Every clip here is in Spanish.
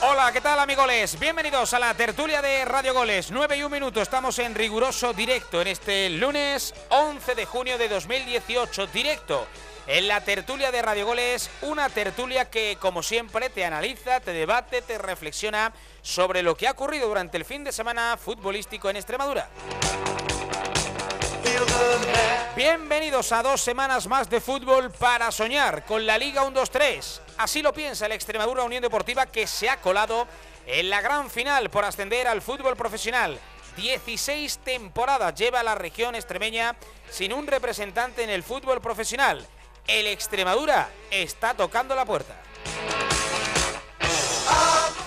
Hola, ¿qué tal amigoles? Bienvenidos a la tertulia de Radio Goles. 9 y un minuto, estamos en riguroso directo en este lunes 11 de junio de 2018. Directo en la tertulia de Radio Goles, una tertulia que como siempre te analiza, te debate, te reflexiona sobre lo que ha ocurrido durante el fin de semana futbolístico en Extremadura. Bienvenidos a dos semanas más de fútbol para soñar con la Liga 1-2-3. Así lo piensa el Extremadura Unión Deportiva que se ha colado en la gran final por ascender al fútbol profesional. 16 temporadas lleva la región extremeña sin un representante en el fútbol profesional. El Extremadura está tocando la puerta.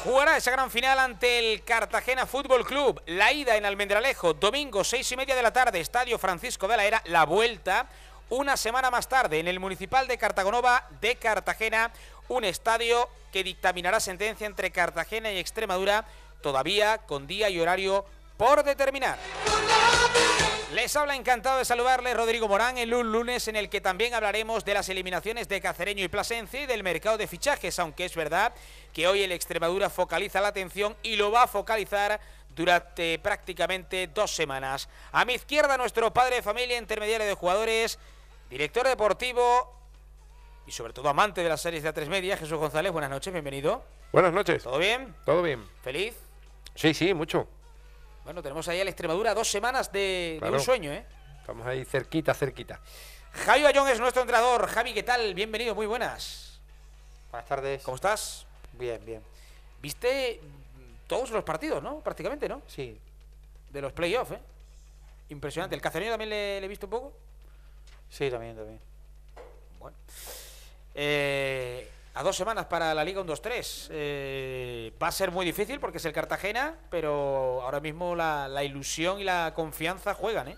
Jugará esa gran final ante el Cartagena Fútbol Club. La ida en Almendralejo, domingo, seis y media de la tarde, Estadio Francisco de la Era. La vuelta, una semana más tarde, en el Municipal de Cartagonova de Cartagena. Un estadio que dictaminará sentencia entre Cartagena y Extremadura, todavía con día y horario por determinar. Les habla encantado de saludarles Rodrigo Morán en un lunes en el que también hablaremos de las eliminaciones de Cacereño y Plasencia y del mercado de fichajes, aunque es verdad que hoy el Extremadura focaliza la atención y lo va a focalizar durante prácticamente dos semanas. A mi izquierda nuestro padre de familia, intermediario de jugadores, director deportivo y sobre todo amante de las series de A3 Media, Jesús González, buenas noches, bienvenido. Buenas noches. ¿Todo bien? ¿Todo bien? ¿Feliz? Sí, sí, mucho. Bueno, tenemos ahí al Extremadura dos semanas de, un sueño, ¿eh? Estamos ahí cerquita, cerquita. Javi Bayón es nuestro entrenador. Javi, ¿qué tal? Bienvenido, muy buenas. Buenas tardes. ¿Cómo estás? Bien, bien. Viste todos los partidos, ¿no? Prácticamente, ¿no? Sí, De los playoffs, ¿eh? Impresionante. ¿El Cacereño también le, le he visto un poco? sí, también, también. Bueno. Eh, a dos semanas para la Liga 1-2-3. Eh, va a ser muy difícil porque es el Cartagena, pero ahora mismo la, ilusión y la confianza juegan, ¿eh?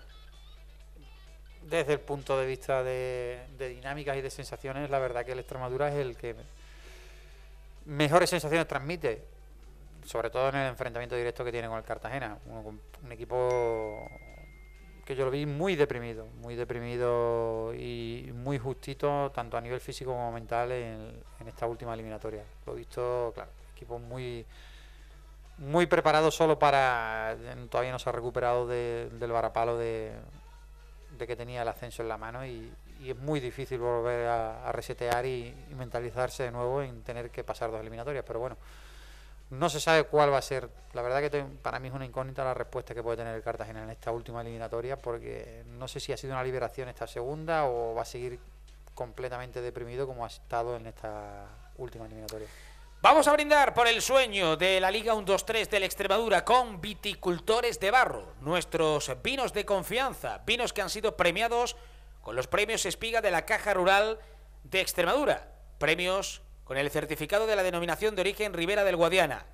Desde el punto de vista de, de dinámicas y de sensaciones, la verdad que el Extremadura es el que mejores sensaciones transmite, sobre todo en el enfrentamiento directo que tiene con el Cartagena. Un, un equipo que yo lo vi muy deprimido, muy deprimido y muy justito, tanto a nivel físico como mental, en, esta última eliminatoria. Lo he visto, claro, equipo muy muy preparado solo para todavía no se ha recuperado de- del varapalo de, de que tenía el ascenso en la mano y, y es muy difícil volver a, resetear y mentalizarse de nuevo en tener que pasar dos eliminatorias pero bueno no se sabe cuál va a ser. La verdad que para mí es una incógnita la respuesta que puede tener el Cartagena en esta última eliminatoria porque no sé si ha sido una liberación esta segunda o va a seguir completamente deprimido como ha estado en esta última eliminatoria. Vamos a brindar por el sueño de la Liga 1-2-3 del Extremadura con viticultores de barro, nuestros vinos de confianza, vinos que han sido premiados con los premios Espiga de la Caja Rural de Extremadura, premios con el certificado de la denominación de origen Ribera del Guadiana,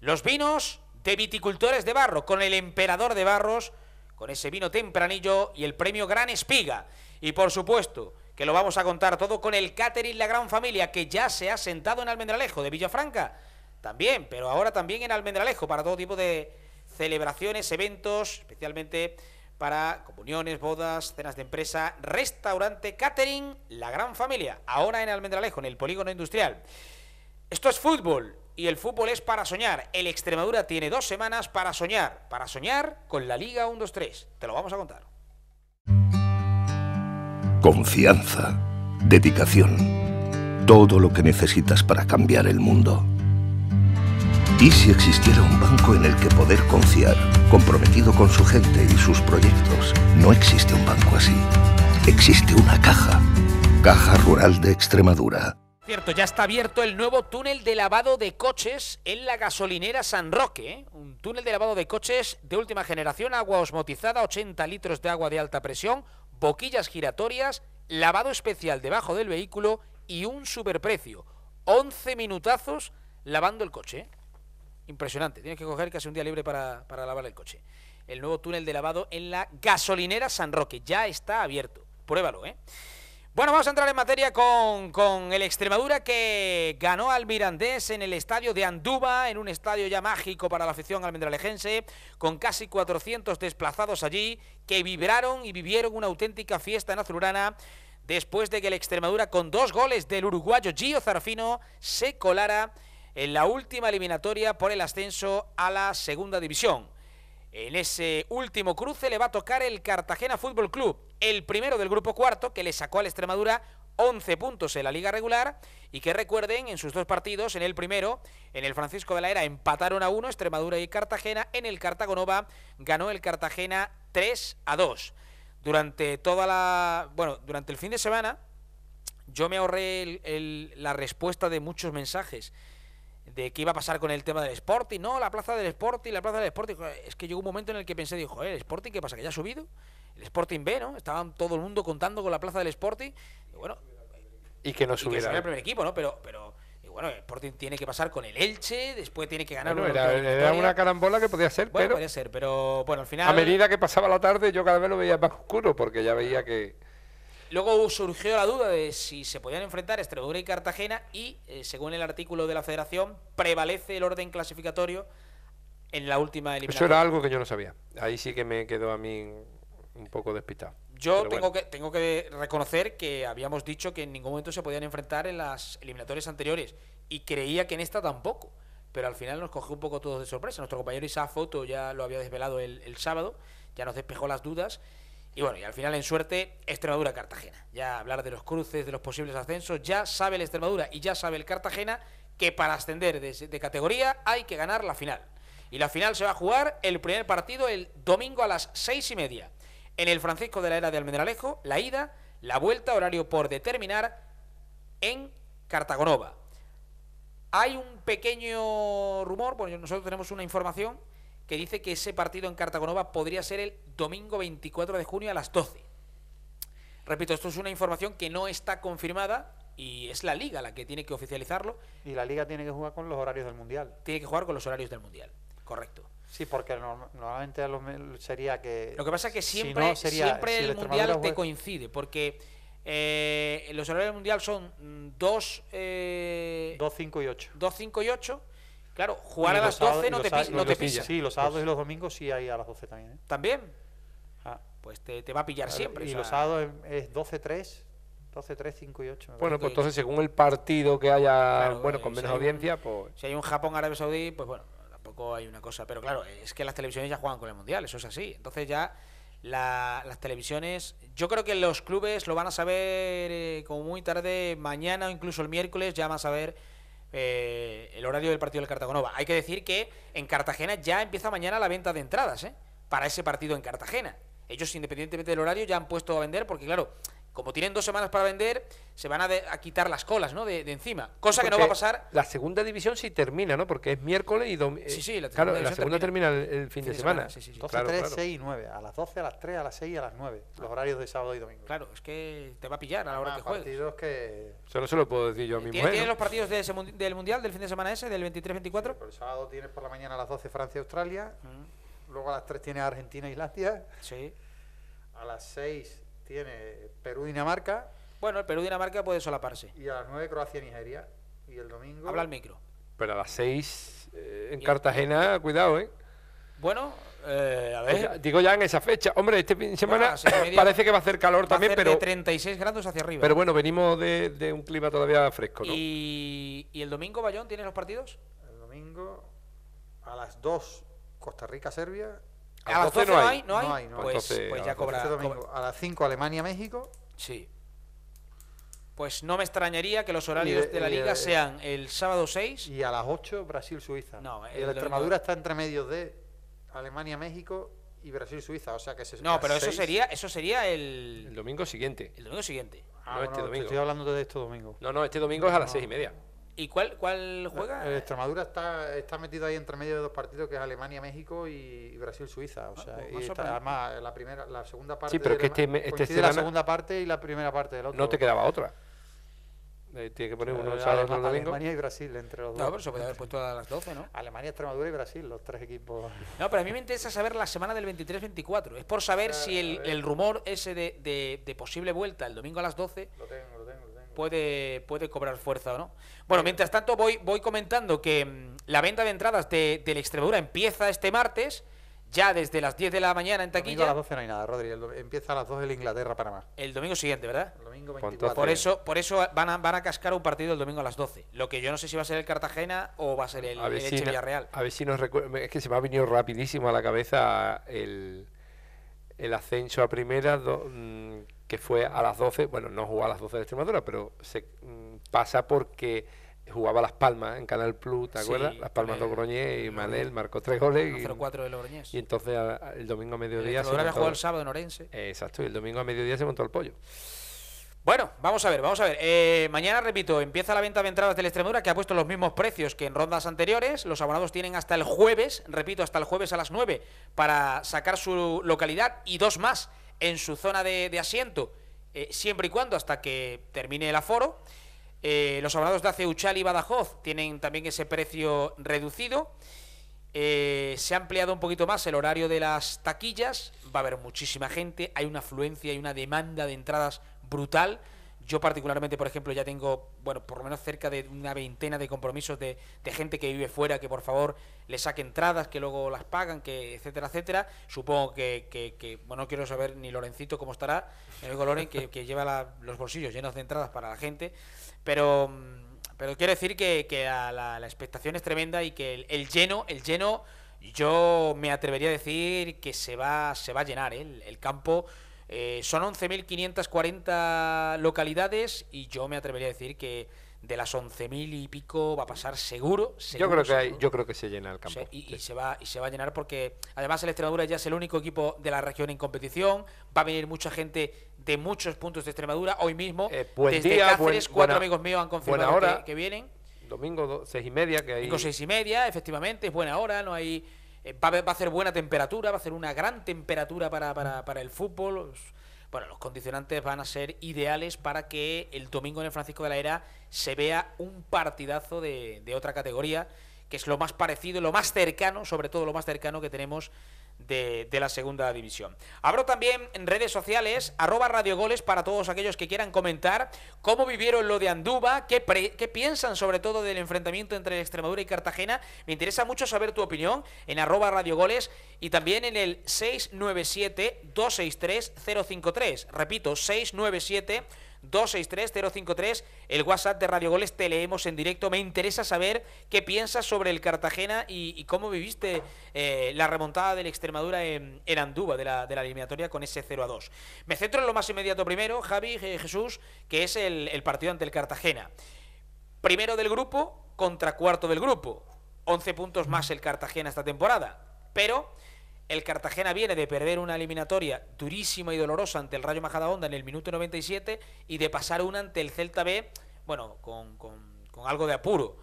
los vinos de viticultores de barro con el emperador de barros, con ese vino tempranillo y el premio Gran Espiga, y por supuesto que lo vamos a contar todo con el catering La Gran Familia, que ya se ha sentado en Almendralejo de Villafranca. También, pero ahora también en Almendralejo, para todo tipo de celebraciones, eventos, especialmente para comuniones, bodas, cenas de empresa, restaurante, catering, La Gran Familia, ahora en Almendralejo, en el polígono industrial. Esto es fútbol y el fútbol es para soñar. El Extremadura tiene dos semanas para soñar, para soñar con la Liga 1-2-3. Te lo vamos a contar. Confianza, dedicación, todo lo que necesitas para cambiar el mundo. ¿Y si existiera un banco en el que poder confiar, comprometido con su gente y sus proyectos? No existe un banco así. Existe una caja. Caja Rural de Extremadura. Cierto, ya está abierto el nuevo túnel de lavado de coches en la gasolinera San Roque. ¿eh? Un túnel de lavado de coches de última generación, agua osmotizada, 80 litros de agua de alta presión, boquillas giratorias, lavado especial debajo del vehículo y un superprecio. 11 minutazos lavando el coche. Impresionante. Tienes que coger casi un día libre para, para lavar el coche. El nuevo túnel de lavado en la gasolinera San Roque. Ya está abierto. Pruébalo, ¿eh? Bueno, vamos a entrar en materia con, con el Extremadura que ganó al Mirandés en el estadio de Anduba, en un estadio ya mágico para la afición almendralejense, con casi 400 desplazados allí, que vibraron y vivieron una auténtica fiesta en Azulgrana después de que el Extremadura, con dos goles del uruguayo Gio Zarfino, se colara en la última eliminatoria por el ascenso a la segunda división. En ese último cruce le va a tocar el Cartagena Fútbol Club, el primero del grupo cuarto que le sacó al Extremadura 11 puntos en la liga regular y que recuerden en sus dos partidos, en el primero, en el Francisco de la Era empataron a uno Extremadura y Cartagena, en el Cartagonova ganó el Cartagena 3 a 2. Durante toda la, bueno, durante el fin de semana yo me ahorré el- la respuesta de muchos mensajes de qué iba a pasar con el tema del Sporting, no, la plaza del Sporting, la plaza del Sporting. Es que llegó un momento en el que pensé, dijo, ¿el Sporting qué pasa? ¿Que ya ha subido? El Sporting B, ¿no? Estaban todo el mundo contando con la plaza del Sporting. Y bueno, Y que no y que subiera. el primer equipo, ¿no? Pero, pero y bueno, el Sporting tiene que pasar con el Elche, después tiene que ganar Bueno, uno era, una carambola que podía ser, Bueno, pero ser, pero bueno, al final. a medida que pasaba la tarde yo cada vez lo veía más oscuro porque ya veía que... Luego surgió la duda de si se podían enfrentar Extremadura y Cartagena y, eh, según el artículo de la federación, prevalece el orden clasificatorio en la última Eso eliminatoria. era algo que yo no sabía. Ahí sí que me quedó a mí un poco despistado. Yo tengo, bueno. que, tengo que reconocer que habíamos dicho que en ningún momento se podían enfrentar en las eliminatorias anteriores y creía que en esta tampoco. Pero al final nos cogió un poco todos de sorpresa. Nuestro compañero Isa Foto ya lo había desvelado el, el sábado, ya nos despejó las dudas. Y bueno, y al final en suerte, Extremadura-Cartagena. Ya hablar de los cruces, de los posibles ascensos, ya sabe el Extremadura y ya sabe el Cartagena que para ascender de, de categoría hay que ganar la final. Y la final se va a jugar el primer partido el domingo a las seis y media. En el Francisco de la Era de Almendralejo, la ida, la vuelta, horario por determinar, en Cartagonova. Hay un pequeño rumor, bueno, nosotros tenemos una información que dice que ese partido en Cartagonova podría ser el domingo 24 de junio a las 12. Repito, esto es una información que no está confirmada y es la liga la que tiene que oficializarlo. Y la liga tiene que jugar con los horarios del mundial. Tiene que jugar con los horarios del Mundial. Correcto. Sí, porque norm- normalmente sería que. Lo que pasa es que si siempre, no, sería- siempre si el mundial te coincide, porque eh, los horarios del mundial son mm, 2, eh, 2, 5 y 8. 2, 5 y 8. Claro, jugar a los las sábados- 12 y no los te, y no los te pilla. Sí, los sábados y los domingos sí hay a las 12 también. ¿eh? También, Ah, pues te, te va a pillar claro, siempre. Y o sea, los sábados es- es 12, 3, 12, 3, 5 y 8. Bueno, pues entonces según el partido que haya, Claro, bueno, eh, con si menos un- audiencia, pues... Si hay un Japón-Arabia Saudí, pues bueno, tampoco hay una cosa. Pero claro, es que las televisiones ya juegan con el mundial, eso es así. Entonces ya la- las televisiones. Yo creo que los clubes lo van a saber eh, como muy tarde, mañana o incluso el miércoles, ya van a saber eh, el horario del partido del Cartagonova. Hay que decir que en Cartagena ya empieza mañana la venta de entradas, ¿eh? Para ese partido en Cartagena. Ellos, independientemente del horario, ya han puesto a vender, porque claro, como tienen dos semanas para vender, se van a, de- a quitar las colas, ¿no? De, de encima. Cosa que no va a Porque pasar La segunda división sí termina, ¿no? Porque es miércoles y domingo. Sí, sí, la Claro, segunda la segunda termina, el, el fin, de, semana. sí, sí, sí. 12, Claro, 3, claro. 6 y 9. A las 12, a las 3, a las 6 y a las 9. Los horarios de sábado y domingo. Claro, es que te va a pillar a la hora Ah, que juegues. partidos que. Eso no se lo puedo decir yo a mi ¿Tienes, mujer. tienes ¿no? los partidos de ese del Mundial del fin de semana ese, del 23-24? Por el sábado tienes por la mañana a las 12 Francia-Australia. Mm, Luego a las 3 tienes Argentina-Islandia. Sí. A las 6 tiene Perú-Dinamarca. Bueno, el Perú-Dinamarca puede solaparse. Y a las 9 Croacia-Nigeria. Y el domingo. Habla al micro. Pero a las seis eh, en Y- Cartagena, cuidado, ¿eh? Bueno, eh, a Pues ya- ver. digo ya en esa fecha. Hombre, este fin de semana parece que va a hacer calor Va a también, hacer pero, de 36 grados hacia arriba. pero bueno, venimos de, de un clima todavía fresco, ¿no? y, ¿Y el domingo, Bayón, tienes los partidos? El domingo a las 2 Costa Rica-Serbia. A A las 12 12 no hay, no hay. No hay, no. Pues, pues a ya las 12 cobra. Este domingo. A las 5 Alemania-México. Sí. Pues no me extrañaría que los horarios de- de la y liga sean el sábado 6 Y a las 8 Brasil-Suiza. No, y el domingo- Extremadura está entre medios de Alemania-México y Brasil-Suiza. O sea que se No, a pero eso seis- sería, eso sería El el, domingo siguiente. el domingo siguiente. Ah, no, este domingo. Estoy hablando de este domingo. No, no, este domingo es a las seis y media. ¿Y cuál, cuál juega? El Extremadura está, está metido ahí entre medio de dos partidos que es Alemania-México y Brasil-Suiza. O sea, pues y está- además la primera, la segunda parte. Sí, pero que la- este me- este la semana- segunda parte y la primera parte del otro. No te quedaba otra. Eh, tiene que poner uno Eh, sábado Alema- o domingo. Alemania y Brasil entre los No, dos. pero se podría haber puesto a las 12, ¿no? Alemania, Extremadura y Brasil, los tres equipos. No, pero a mí me interesa saber la semana del 23-24. Es por saber si el, el rumor ese de, de- de posible vuelta el domingo a las 12 Lo tengo, puede, puede cobrar fuerza o no. Bueno, mientras tanto voy, voy comentando que mm, la venta de entradas de, del Extremadura empieza este martes, ya desde las 10 de la mañana en Domingo a taquilla, las 12 no hay nada, Rodri. el Empieza a las 2 el Inglaterra-Panamá. el domingo siguiente, ¿verdad? El domingo Pues 24. Por Bien. eso, por eso van a, van a cascar un partido el domingo a las 12. Lo que yo no sé si va a ser el Cartagena o va a ser el, a el si no- Villarreal. a ver si nos recuerda. Es que se me ha venido rapidísimo a la cabeza el, el ascenso a primera, do- mm, que fue a las 12. Bueno, no jugó a las 12 de Extremadura, pero se mm, pasa porque jugaba Las Palmas en Canal Plus, ¿te Sí, acuerdas? Las Palmas de el- Logroñés y el Manel marcó tres goles. Y, 0-4 de Logroñés. y entonces a- a- el domingo a El mediodía. se Extremadura había montó- jugado el sábado en Orense. Eh, Exacto, y el domingo a mediodía se montó el pollo. Bueno, vamos a ver, vamos a ver. Eh, mañana, repito, empieza la venta de entradas del Extremadura que ha puesto los mismos precios que en rondas anteriores. Los abonados tienen hasta el jueves, repito, hasta el jueves a las 9 para sacar su localidad y dos más en su zona de, asiento, eh, siempre y cuando hasta que termine el aforo. Eh, los abonados de Aceuchal y Badajoz tienen también ese precio reducido. Eh, se ha ampliado un poquito más el horario de las taquillas. Va a haber muchísima gente. Hay una afluencia y una demanda de entradas brutal. Yo particularmente, por ejemplo, ya tengo, bueno, por lo menos cerca de una veintena de compromisos de, de gente que vive fuera, que por favor le saque entradas, que luego las pagan, que etcétera, etcétera. Supongo que, que- que- bueno, no quiero saber ni Lorencito cómo estará, mi amigo Loren, que, lleva los bolsillos llenos de entradas para la gente, pero... mm, pero quiero decir que, que la, la- expectación es tremenda y que el, el lleno, el lleno, yo me atrevería a decir que se va, se va a llenar. ¿eh? El, el campo eh, son 11.540 localidades y yo me atrevería a decir que de las 11.000 y pico va a pasar seguro. yo seguro, creo que hay, yo creo que se llena el campo. Sí, y, se va y se va a llenar porque además el Extremadura ya es el único equipo de la región en competición va a venir mucha gente de muchos puntos de Extremadura hoy mismo Eh, buen desde día, Cáceres buen- cuatro buena- amigos míos han confirmado hora. que, que vienen Domingo do- seis y media, que hay. Cinco, seis y media, efectivamente, es buena hora, no hay. Eh, va, a va a hacer buena temperatura, va a hacer una gran temperatura para, para, para el fútbol. Bueno, los condicionantes van a ser ideales para que el domingo en el Francisco de la Era se vea un partidazo de, de otra categoría, que es lo más parecido, lo más cercano, sobre todo lo más cercano que tenemos de, la segunda división. Abro también en redes sociales, arroba radiogoles para todos aquellos que quieran comentar cómo vivieron lo de Anduba, qué piensan sobre todo del enfrentamiento entre Extremadura y Cartagena. Me interesa mucho saber tu opinión en arroba radiogoles y también en el 697-263-053. Repito, 697 263-053, el WhatsApp de Radio Goles, te leemos en directo. Me interesa saber qué piensas sobre el Cartagena y, cómo viviste eh, la remontada del Extremadura en, en Andúba de la, de la eliminatoria con ese 0 a 2. Me centro en lo más inmediato primero, Javi, eh, Jesús, que es el, el partido ante el Cartagena. Primero del grupo contra cuarto del grupo. 11 puntos más el Cartagena esta temporada. Pero el Cartagena viene de perder una eliminatoria durísima y dolorosa ante el Rayo Majadahonda en el minuto 97 y de pasar una ante el Celta B, bueno, con, con- algo de apuro.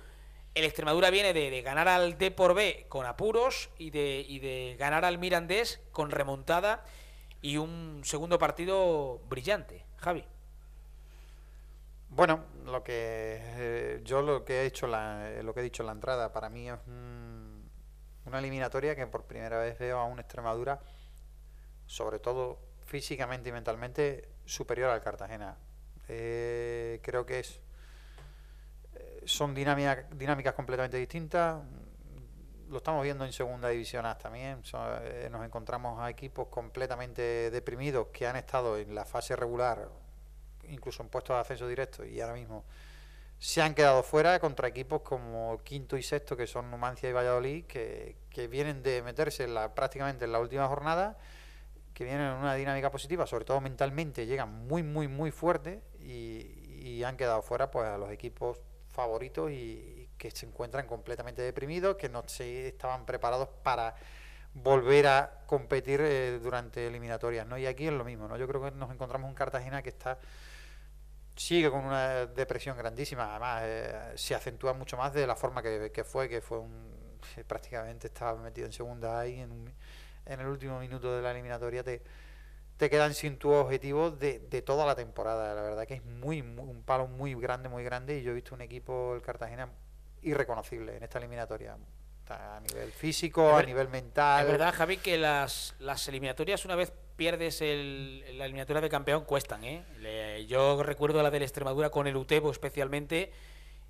El Extremadura viene de, ganar al D por B con apuros y de, y de ganar al Mirandés con remontada y un segundo partido brillante. Javi. Bueno, lo que eh, yo lo que he hecho la- lo que he dicho en la entrada para mí es una eliminatoria que por primera vez veo a una Extremadura sobre todo físicamente y mentalmente superior al Cartagena. Eh, creo que es eh, son dinámica- dinámicas completamente distintas. Lo estamos viendo en segunda división A también. Eh, nos encontramos a equipos completamente deprimidos que han estado en la fase regular incluso en puestos de ascenso directo y ahora mismo se han quedado fuera contra equipos como quinto y sexto que son Numancia y Valladolid que, que vienen de meterse en la, prácticamente en la última jornada que vienen en una dinámica positiva sobre todo mentalmente llegan muy muy muy fuerte y, y han quedado fuera pues a los equipos favoritos y, que se encuentran completamente deprimidos que no se estaban preparados para volver a competir eh, durante eliminatorias, ¿no? Y aquí es lo mismo, ¿no? Yo creo que nos encontramos un Cartagena que está sigue con una depresión grandísima, además eh, se acentúa mucho más de la forma que, que fue, que fue un que prácticamente estaba metido en segunda ahí en, un- en el último minuto de la eliminatoria te te quedan sin tu objetivo de, de toda la temporada. La verdad que es muy, muy- un palo muy grande, muy grande. Y yo he visto un equipo, el Cartagena, irreconocible en esta eliminatoria. A nivel físico, a ver- nivel mental. Es verdad, Javi, que las, las eliminatorias, una vez pierdes el, la eliminatoria de campeón, cuestan, ¿eh? Le- yo recuerdo la del Extremadura con el Utebo especialmente,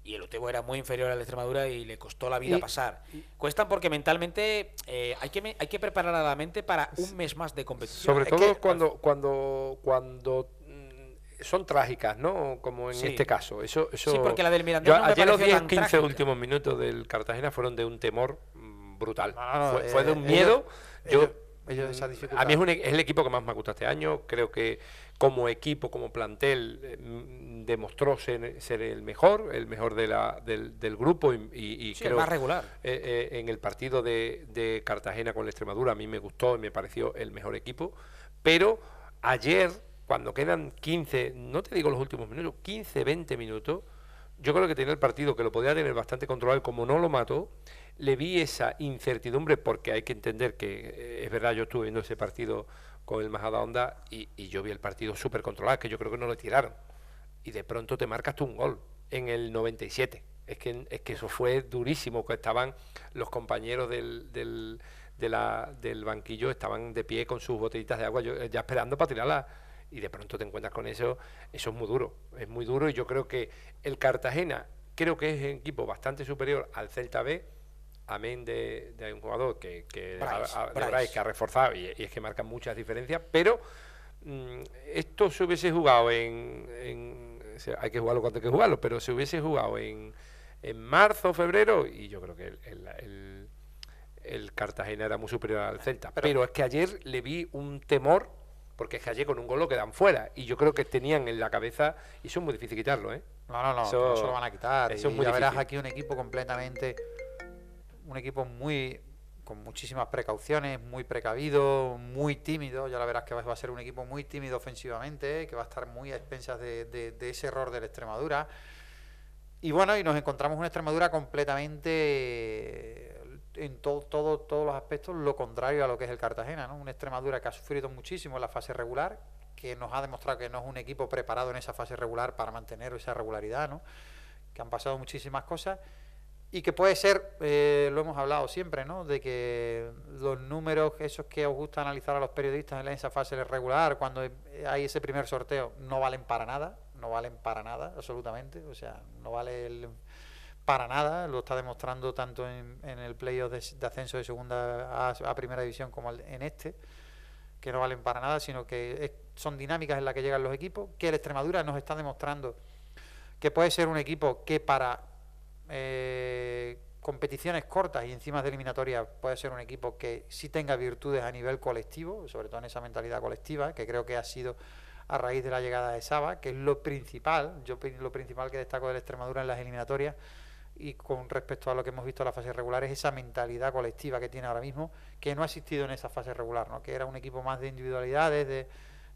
y el Utebo era muy inferior al Extremadura y le costó la vida Y- pasar. Cuestan porque mentalmente eh, hay, que, me- hay que preparar a la mente para un mes más de competición. Sobre es todo que- cuando, cuando, cuando mm, son trágicas, ¿no? Como en Sí. este caso. Eso, eso... Sí, porque la del Mirandés Yo- no me ayer los pareció 10, tan 15 trágica. últimos minutos del Cartagena fueron de un temor mm, brutal. No, no, no, fue, fue de eh, un ellos- miedo. Yo, ellos- ellos esa mm, dificultad. a mí es, un e- es el equipo que más me gusta este año. Creo que como equipo, como plantel, eh, mm, demostró ser, ser el mejor, el mejor de la, del, del grupo y, y- y Sí, el creo más regular. eh, eh, en el partido de, de Cartagena con la Extremadura a mí me gustó y me pareció el mejor equipo, pero ayer, cuando quedan 15, no te digo los últimos minutos, 15, 20 minutos, yo creo que tenía el partido que lo podía tener bastante controlado como no lo mató, le vi esa incertidumbre porque hay que entender que eh, es verdad, yo estuve viendo ese partido con el Majada Onda y, y yo vi el partido súper controlado, que yo creo que no lo tiraron y de pronto te marcas tú un gol en el 97. Es que, es que eso fue durísimo, que estaban los compañeros del, del, banquillo, estaban de pie con sus botellitas de agua, eh, ya esperando para tirarla. Y de pronto te encuentras con eso, eso es muy duro, es muy duro y yo creo que el Cartagena creo que es un equipo bastante superior al Celta B, amén de, de un jugador que, que, Bryce. Bryce, que ha reforzado y, y es que marca muchas diferencias, pero mm, esto se hubiese jugado en, en- o sea, hay que jugarlo cuando hay que jugarlo, pero se hubiese jugado en, en marzo, febrero, y yo creo que el, el- el- el Cartagena era muy superior al Celta. Pero, es que ayer le vi un temor, porque es que ayer con un gol lo quedan fuera, y yo creo que tenían en la cabeza, y eso es muy difícil quitarlo, ¿eh? No, no, no, Eso- no se lo van a quitar. eso es muy ya verás aquí un equipo completamente. Un equipo muy. con muchísimas precauciones, muy precavido, muy tímido. Ya la verás que va a ser un equipo muy tímido ofensivamente, que va a estar muy a expensas de ese error de la Extremadura. Y bueno, y nos encontramos una Extremadura completamente eh, en todo, todo, todos los aspectos lo contrario a lo que es el Cartagena, ¿no? Una Extremadura que ha sufrido muchísimo en la fase regular, que nos ha demostrado que no es un equipo preparado en esa fase regular para mantener esa regularidad, ¿no? Que han pasado muchísimas cosas y que puede ser, eh, lo hemos hablado siempre, ¿no? De que los números, esos que os gusta analizar a los periodistas en esa fase regular, cuando hay ese primer sorteo, no valen para nada, no valen para nada, absolutamente, o sea, no vale el- para nada, lo está demostrando tanto en, el playoff de, ascenso de segunda a, a primera división como en este, que no valen para nada, sino que es- son dinámicas en las que llegan los equipos, que el Extremadura nos está demostrando que puede ser un equipo que para eh, competiciones cortas y encima de eliminatorias puede ser un equipo que sí tenga virtudes a nivel colectivo, sobre todo en esa mentalidad colectiva, que creo que ha sido a raíz de la llegada de Saba, que es lo principal, yo lo principal que destaco de la Extremadura en las eliminatorias y con respecto a lo que hemos visto en las fases regulares, esa mentalidad colectiva que tiene ahora mismo, que no ha existido en esa fase regular, ¿no? que era un equipo más de individualidades, de,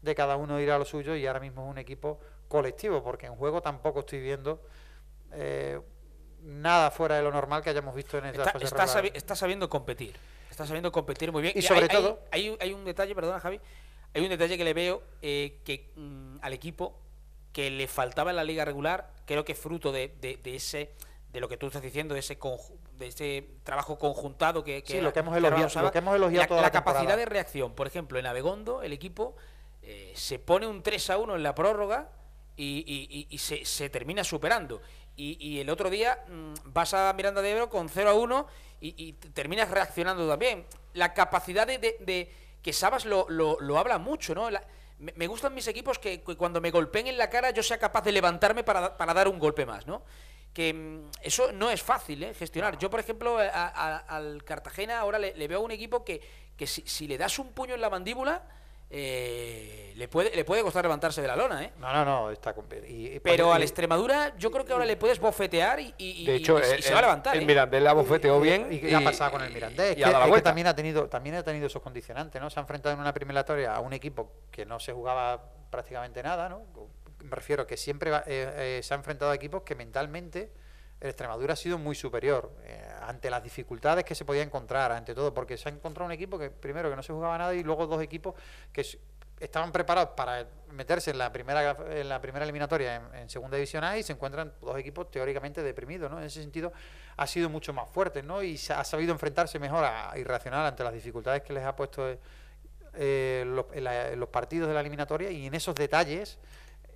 de cada uno ir a lo suyo y ahora mismo es un equipo colectivo, porque en juego tampoco estoy viendo eh, nada fuera de lo normal que hayamos visto en esa Está, fase está regular. sabi- está sabiendo competir. Está sabiendo competir muy bien. Y sobre hay, todo- Hay, hay un detalle, perdona, Javi. Hay un detalle que le veo eh, que mm, al equipo que le faltaba en la liga regular, creo que es fruto de, de- de ese de lo que tú estás diciendo, de ese de ese trabajo conjuntado que, Sí, ha- lo que hemos elogiado- lo que hemos elogiado la, toda la la capacidad de reacción. Por ejemplo, en Abegondo, el equipo eh, se pone un 3 a 1 en la prórroga y, y- y- y se, se termina superando. Y, y el otro día mm, vas a Miranda de Ebro con 0 a 1 y, y te- terminas reaccionando también. La capacidad de, de- de- que Sabas lo, lo, lo habla mucho, ¿no? La- me, me gustan mis equipos que, que cuando me golpeen en la cara yo sea capaz de levantarme para, para dar un golpe más, ¿no? Que mm, eso no es fácil ¿eh? gestionar. Yo, por ejemplo, a- a- al Cartagena ahora le, le veo a un equipo que, que si, si le das un puño en la mandíbula, eh, le, puede, le puede costar levantarse de la lona, ¿eh? No, no, no, está con- y- y- Pero y- al Extremadura yo creo que ahora le puedes bofetear y, y- y- De hecho, y- y el, se va a levantar. el ¿eh? Mirandés la bofeteó bien. ¿Y ha pasado con el Mirandés? y que, la que también ha tenido también ha tenido esos condicionantes, ¿no? Se ha enfrentado en una primera a un equipo que no se jugaba prácticamente nada, ¿no? Me refiero que siempre va- eh, eh, se ha enfrentado a equipos que mentalmente el Extremadura ha sido muy superior eh, ante las dificultades que se podía encontrar, ante todo, porque se ha encontrado un equipo que primero que no se jugaba nada y luego dos equipos que estaban preparados para meterse en la primera en la primera eliminatoria en, segunda división A y se encuentran dos equipos teóricamente deprimidos, ¿no? En ese sentido ha sido mucho más fuerte, ¿no? Y ha sabido enfrentarse mejor a, y reaccionar ante las dificultades que les ha puesto eh, los, la- los partidos de la eliminatoria y en esos detalles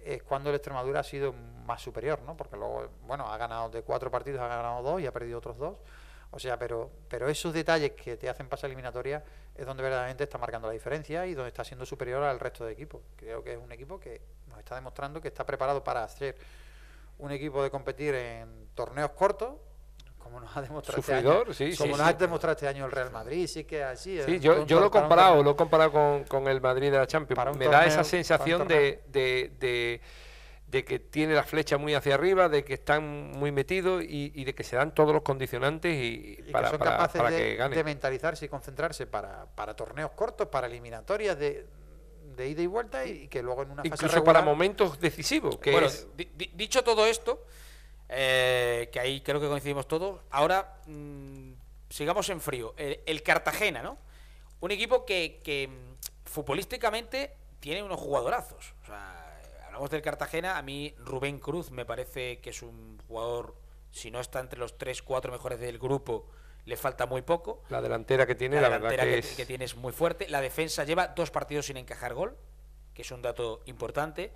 es cuando el Extremadura ha sido más superior, ¿no? Porque luego, bueno, ha ganado de cuatro partidos, ha ganado dos y ha perdido otros dos. O sea, pero, pero esos detalles que te hacen pasar eliminatoria es donde verdaderamente está marcando la diferencia y donde está siendo superior al resto de equipos. Creo que es un equipo que nos está demostrando que está preparado para ser un equipo de competir en torneos cortos, como nos ha demostrado este año. Sí, como sí, nos sí. ha demostrado este año el Real Madrid, sí que es así. Sí, yo, yo lo he para comparado, lo he comparado con, con el Madrid de la Champions. Para un Me da esa para sensación de, de, de- de que tiene la flecha muy hacia arriba, de que están muy metidos y, y de que se dan todos los condicionantes y, y para, que son para- capaces para de, que gane. de mentalizarse y concentrarse para, para torneos cortos, para eliminatorias de, de ida y vuelta y que luego en una fase Incluso para regular- momentos decisivos. Que bueno, es- dicho todo esto, eh, que ahí creo que coincidimos todos, ahora mm, sigamos en frío. El, el Cartagena, ¿no? Un equipo que, que, mm, futbolísticamente tiene unos jugadorazos. O sea, hablamos del Cartagena, a mí Rubén Cruz me parece que es un jugador, si no está entre los 3, 4 mejores del grupo, le falta muy poco. la delantera que tiene, la, verdad delantera que, que, es... que tiene es muy fuerte. La defensa lleva dos partidos sin encajar gol, que es un dato importante.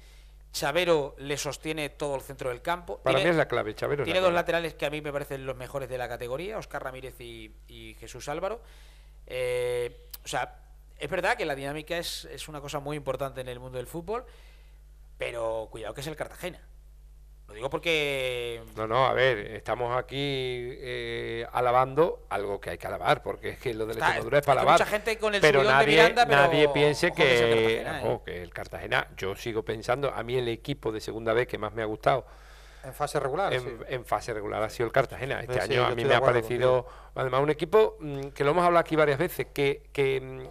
Chavero le sostiene todo el centro del campo. Para tiene mí es la clave, Chavero. la tiene dos clave. laterales que a mí me parecen los mejores de la categoría, Oscar Ramírez y, y Jesús Álvaro. Eh, o sea, es verdad que la dinámica es, es una cosa muy importante en el mundo del fútbol, pero cuidado que es el Cartagena. Lo digo porque No, no, a ver, estamos aquí eh, alabando algo que hay que alabar, porque es que lo de la Extremadura es para que alabar. mucha gente con el pero subidón de nadie, Miranda, pero nadie piense ojo que es el que, Cartagena, ¿eh? ojo, que el Cartagena, yo sigo pensando, a mí el equipo de segunda vez que más me ha gustado en fase regular. en, sí. en fase regular ha sido el Cartagena. Este Sí, año a mí me ha parecido, además, un equipo mm, que lo hemos hablado aquí varias veces, que, que mm,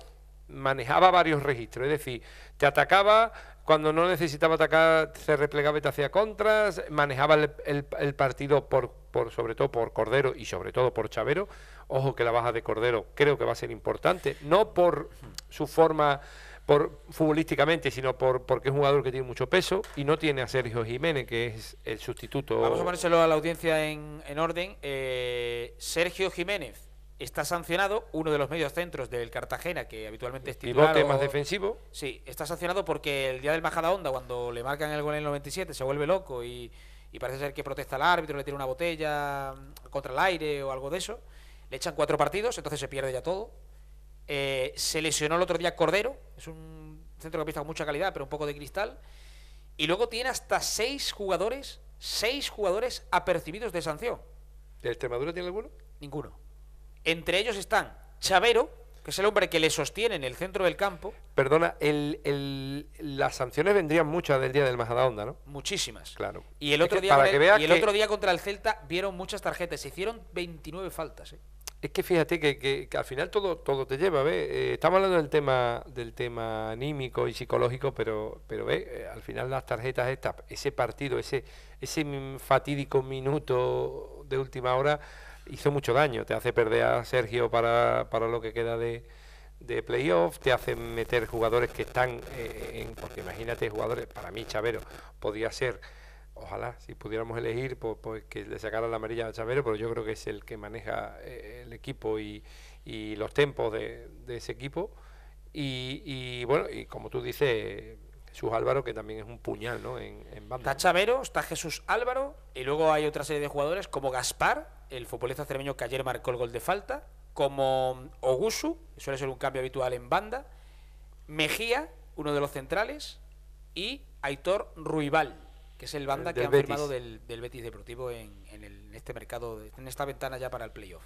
manejaba varios registros. Es decir, te atacaba, cuando no necesitaba atacar, se replegaba y te hacía contras, manejaba el, partido por, sobre todo por Cordero y sobre todo por Chavero. Ojo que la baja de Cordero creo que va a ser importante, no por su forma por futbolísticamente, sino por porque es un jugador que tiene mucho peso y no tiene a Sergio Jiménez, que es el sustituto. Vamos a ponérselo a la audiencia en, en orden. Eh, Sergio Jiménez está sancionado, uno de los medios centros del Cartagena, que habitualmente es titular. pivote más defensivo. Sí, está sancionado porque el día del Majada Onda, cuando le marcan el gol en el 97, se vuelve loco y, y parece ser que protesta al árbitro, le tira una botella mm, contra el aire o algo de eso. Le echan cuatro partidos, entonces se pierde ya todo. Eh, se lesionó el otro día Cordero, es un centrocampista con mucha calidad, pero un poco de cristal. Y luego tiene hasta seis jugadores, seis jugadores apercibidos de sanción. ¿De Extremadura tiene alguno? Ninguno. Entre ellos están Chavero, que es el hombre que le sostiene en el centro del campo, Perdona, el, el- las sanciones vendrían muchas del día del Majadahonda, ¿no? muchísimas. Claro. Y el Es otro que día, para con que el, veas y el que- otro día contra el Celta vieron muchas tarjetas. Se hicieron 29 faltas. ¿eh? Es que fíjate que, que- que al final todo, todo te lleva, ¿ves? Eh, estamos hablando del tema, del tema anímico y psicológico, pero, pero ¿ves? Eh, al final las tarjetas estas, ese partido, ese, ese fatídico minuto de última hora hizo mucho daño. Te hace perder a Sergio para, para lo que queda de, de playoff, te hace meter jugadores que están eh, en, porque imagínate jugadores, para mí Chavero podía ser ojalá si pudiéramos elegir pues, pues que le sacara la amarilla a Chavero pero yo creo que es el que maneja eh, el equipo y, y los tempos de, de ese equipo y, y, bueno y como tú dices Jesús Álvaro que también es un puñal ¿no? en, en banda Está Chavero, está Jesús Álvaro, y luego hay otra serie de jugadores como Gaspar, el futbolista extremeño que ayer marcó el gol de falta, como Ogusu, que suele ser un cambio habitual en banda, Mejía, uno de los centrales, y Aitor Ruibal, que es el banda El que han Betis. firmado del, del Betis Deportivo en, en el- en este mercado, en esta ventana ya para el playoff.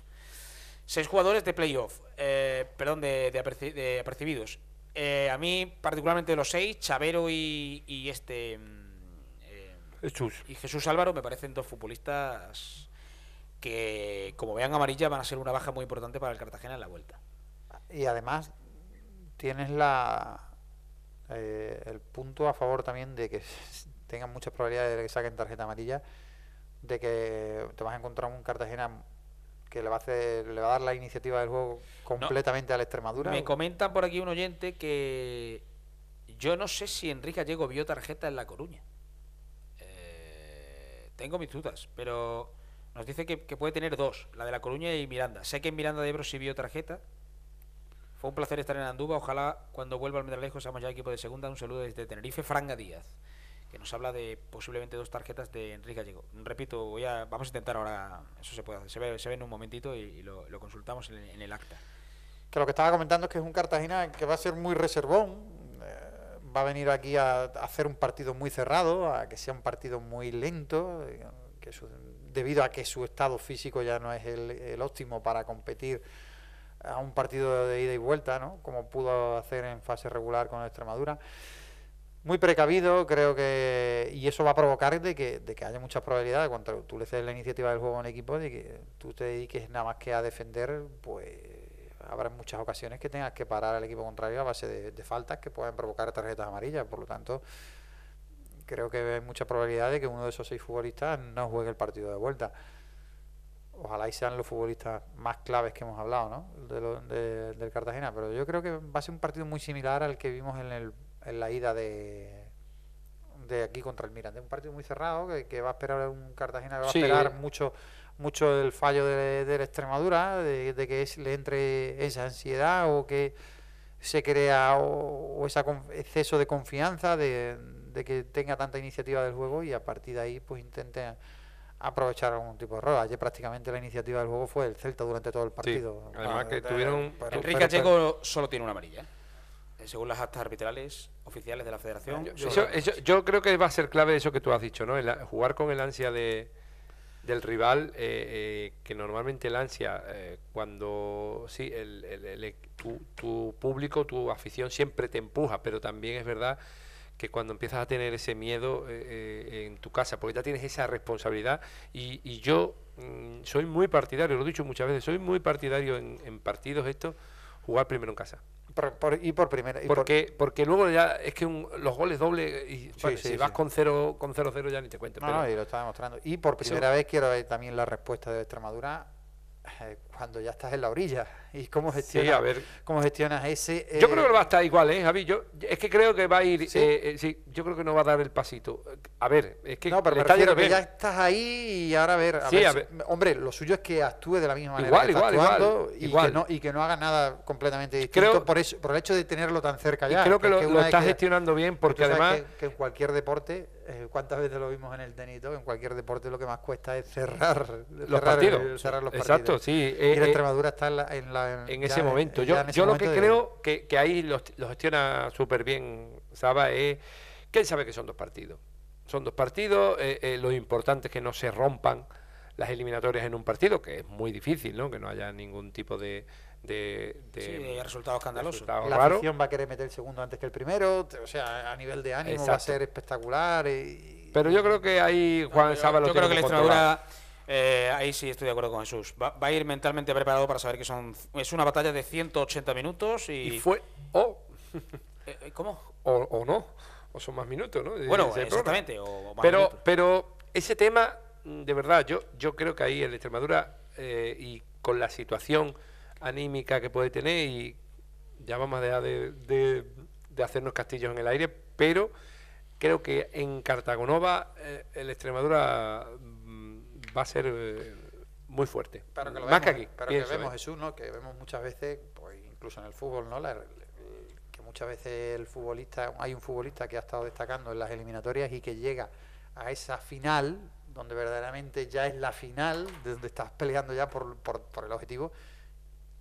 Seis jugadores de playoff, eh, perdón, de, de aperci- de apercibidos. Eh, a mí, particularmente de los seis, Chavero y, y este. mm, eh, Jesús y Jesús Álvaro me parecen dos futbolistas que, como vean amarilla, van a ser una baja muy importante para el Cartagena en la vuelta. Y además tienes la eh, el punto a favor también de que tengan muchas probabilidades de que saquen tarjeta amarilla, de que te vas a encontrar un Cartagena que le va a hacer, le va a dar la iniciativa del juego completamente a la Extremadura. Me comentan por aquí un oyente que Yo no sé si Enrique Gallego vio tarjeta en La Coruña. Eh, tengo mis dudas, pero nos dice que, puede tener dos, la de La Coruña y Miranda. Sé que en Miranda de Ebro sí vio tarjeta. Fue un placer estar en Andúba. Ojalá cuando vuelva al Medralejo seamos ya equipo de segunda. Un saludo desde Tenerife, Franga Díaz, que nos habla de posiblemente dos tarjetas de Enrique Gallego. Repito, voy a, vamos a intentar ahora, eso se puede hacer, se ve, se ve en un momentito y, lo, consultamos en, el acta. Que lo que estaba comentando es que es un Cartagena que va a ser muy reservón. eh, va a venir aquí a, hacer un partido muy cerrado, a que sea un partido muy lento, eh, que debido a que su estado físico ya no es el, el óptimo para competir a un partido de ida y vuelta, ¿no? como pudo hacer en fase regular con Extremadura. Muy precavido, creo que. Y eso va a provocar de que, de que haya muchas probabilidades cuando tú le cedes la iniciativa del juego en equipo, de que tú te dediques nada más que a defender, pues habrá muchas ocasiones que tengas que parar al equipo contrario a base de, de faltas que pueden provocar tarjetas amarillas. Por lo tanto, creo que hay mucha probabilidad de que uno de esos seis futbolistas no juegue el partido de vuelta. Ojalá y sean los futbolistas más claves que hemos hablado, ¿no? De lo- de- del Cartagena. Pero yo creo que va a ser un partido muy similar al que vimos en, el, en la ida de, de aquí contra el Mirandés. Un partido muy cerrado que, que va a esperar un Cartagena que va Sí. a esperar mucho mucho el fallo de, de la Extremadura, de, de que es- le entre esa ansiedad o que se crea o, o ese exceso de confianza de, de que tenga tanta iniciativa del juego y a partir de ahí pues intente aprovechar algún tipo de error. Ayer prácticamente la iniciativa del juego fue el Celta durante todo el partido. además que Ah, tuvieron- pero- Enrique Gallego solo tiene una amarilla. eh, Según las actas arbitrales oficiales de la federación. Yo, solo- eso- eso- yo creo que va a ser clave eso que tú has dicho, ¿no? El a- jugar con el ansia de, del rival, eh, eh, que normalmente el ansia, eh, cuando sí, el, el- el- tu, tu público, tu afición siempre te empuja, pero también es verdad que cuando empiezas a tener ese miedo eh, eh, en tu casa, porque ya tienes esa responsabilidad, y, y yo mm, soy muy partidario, lo he dicho muchas veces, soy muy partidario en, en partidos estos, jugar primero en casa. por- por- y por primera. y por- Porque, porque luego ya es que un- los goles dobles, y, bueno, sí, si vas sí. con 0 con 0-0 ya ni te cuento. No, pero- no, y lo está demostrando. Y por primera vez quiero ver también la respuesta de Extremadura eh, cuando ya estás en la orilla. ¿Y cómo gestionas, a ver. cómo gestionas ese... Yo eh, creo que va a estar igual, ¿eh, Javi? Yo, es que creo que va a ir. ¿Sí? eh, eh, sí, yo creo que no va a dar el pasito. A ver, es que. No, pero me está refiero que ya estás ahí y ahora a ver... A Sí, ver a si- ver. Hombre, lo suyo es que actúe de la misma manera Igual, que está igual, igual, actuando y, igual. Que no, y que no haga nada completamente distinto Creo- por, eso, por el hecho de tenerlo tan cerca ya. creo que lo, lo está que- gestionando bien, porque además. Que, que en cualquier deporte, eh, ¿cuántas veces lo vimos en el tenito? En cualquier deporte lo que más cuesta es cerrar Los cerrar, partidos. cerrar los Exacto, partidos. sí. Y eh, la eh, Extremadura está en, la, en, la- en ese momento. ya Yo, en ese yo lo que de- creo que, que ahí lo, lo gestiona súper bien Saba es que él sabe que son dos partidos. Son dos partidos, eh, eh, lo importante es que no se rompan las eliminatorias en un partido, que es muy difícil, ¿no? Que no haya ningún tipo de... de, de- Sí, de resultado escandaloso. resultado La raro. afición va a querer meter el segundo antes que el primero, o sea, a nivel de ánimo va a ser espectacular. y- Pero yo creo que ahí Juan Yo- Saba lo yo creo que la. Extremadura, eh, ahí sí estoy de acuerdo con Jesús. Va, va a ir mentalmente preparado para saber que son es una batalla de 180 minutos y. Y fue... O, eh, eh, ¿Cómo? o, o no, o son más minutos, ¿no? Bueno, exactamente. O, más Pero, minutos. pero ese tema, mm, de verdad, yo, yo creo que ahí el Extremadura eh, y con la situación anímica que puede tener y ya vamos a dejar de, de- de hacernos castillos en el aire, pero creo que en Cartagonova eh, el Extremadura va a ser eh, muy fuerte. Pero que lo Más vemos, que aquí. Pero pienso, que vemos, ¿eh? Jesús, ¿no? Que vemos muchas veces, pues incluso en el fútbol, ¿no? La- que muchas veces el futbolista, hay un futbolista que ha estado destacando en las eliminatorias y que llega a esa final, donde verdaderamente ya es la final, de donde estás peleando ya por, por, por el objetivo.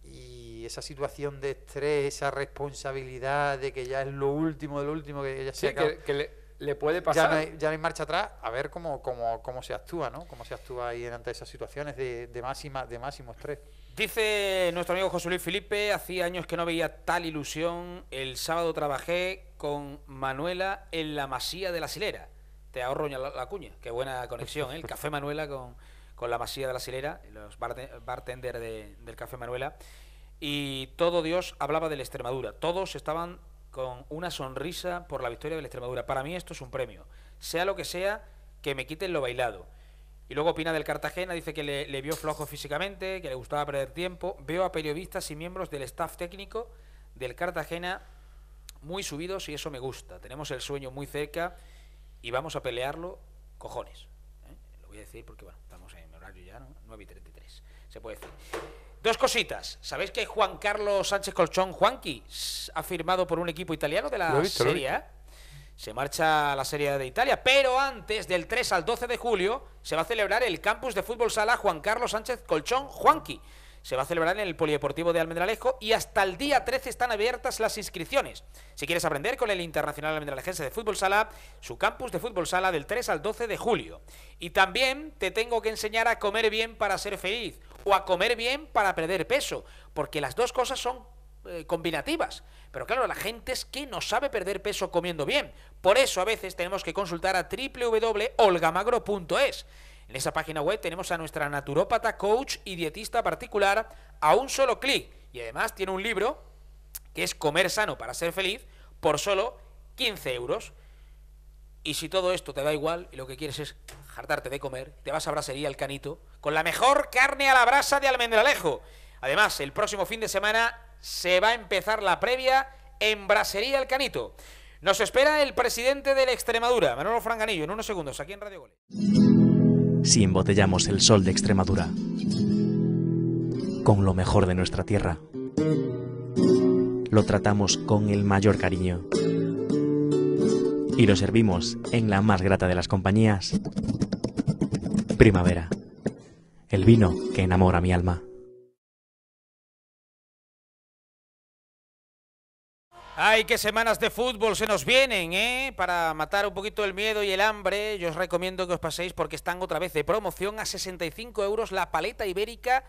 Y esa situación de estrés, esa responsabilidad de que ya es lo último de lo último, que ya se Sí, acaba- que, que le, le puede ya pasar. no, hay, ya no hay marcha atrás, a ver cómo, cómo, cómo se actúa, ¿no? Cómo se actúa ahí ante esas situaciones de, de máxima, de máximo estrés. Dice nuestro amigo José Luis Felipe, hacía años que no veía tal ilusión. El sábado trabajé con Manuela en la Masía de la Silera. Te ahorro ya la, la cuña. Qué buena conexión, ¿eh? El Café Manuela con, con la Masía de la Silera, los barte- bartender de- del Café Manuela. Y todo Dios hablaba de la Extremadura. Todos estaban con una sonrisa por la victoria de la Extremadura. Para mí esto es un premio. Sea lo que sea, que me quiten lo bailado. Y luego opina del Cartagena, dice que le, vio flojo físicamente, que le gustaba perder tiempo. Veo a periodistas y miembros del staff técnico del Cartagena muy subidos y eso me gusta. Tenemos el sueño muy cerca y vamos a pelearlo cojones. ¿eh? Lo voy a decir porque, bueno, estamos en horario ya, ¿no? 9 y 33. Se puede decir. Dos cositas. ¿Sabéis que Juan Carlos Sánchez Colchón, Juanqui, ha firmado por un equipo italiano de la visto, Serie A? Se marcha a la Serie de Italia, pero antes del 3 al 12 de julio se va a celebrar el campus de fútbol sala Juan Carlos Sánchez Colchón Juanqui. Se va a celebrar en el Polideportivo de Almendralejo y hasta el día 13 están abiertas las inscripciones. Si quieres aprender con el Internacional Almendralejense de Fútbol Sala, su campus de fútbol sala del 3 al 12 de julio. Y también te tengo que enseñar a comer bien para ser feliz o a comer bien para perder peso, porque las dos cosas son eh, combinativas. Pero claro, la gente es que no sabe perder peso comiendo bien. Por eso a veces tenemos que consultar a www.olgamagro.es. En esa página web tenemos a nuestra naturópata, coach y dietista particular a un solo clic. Y además tiene un libro que es Comer sano para ser feliz por solo 15 euros. Y si todo esto te da igual y lo que quieres es hartarte de comer, te vas a Brasería El Canito con la mejor carne a la brasa de Almendralejo. Además, el próximo fin de semana se va a empezar la previa en Brasería El Canito. Nos espera el presidente de la Extremadura, Manolo Franganillo, en unos segundos, aquí en Radio Gol. si embotellamos el sol de Extremadura con lo mejor de nuestra tierra. Lo tratamos con el mayor cariño y lo servimos en la más grata de las compañías. Primavera, el vino que enamora mi alma. Ay, qué semanas de fútbol se nos vienen, ¿eh? Para matar un poquito el miedo y el hambre, yo os recomiendo que os paséis porque están otra vez de promoción a 65 euros la paleta ibérica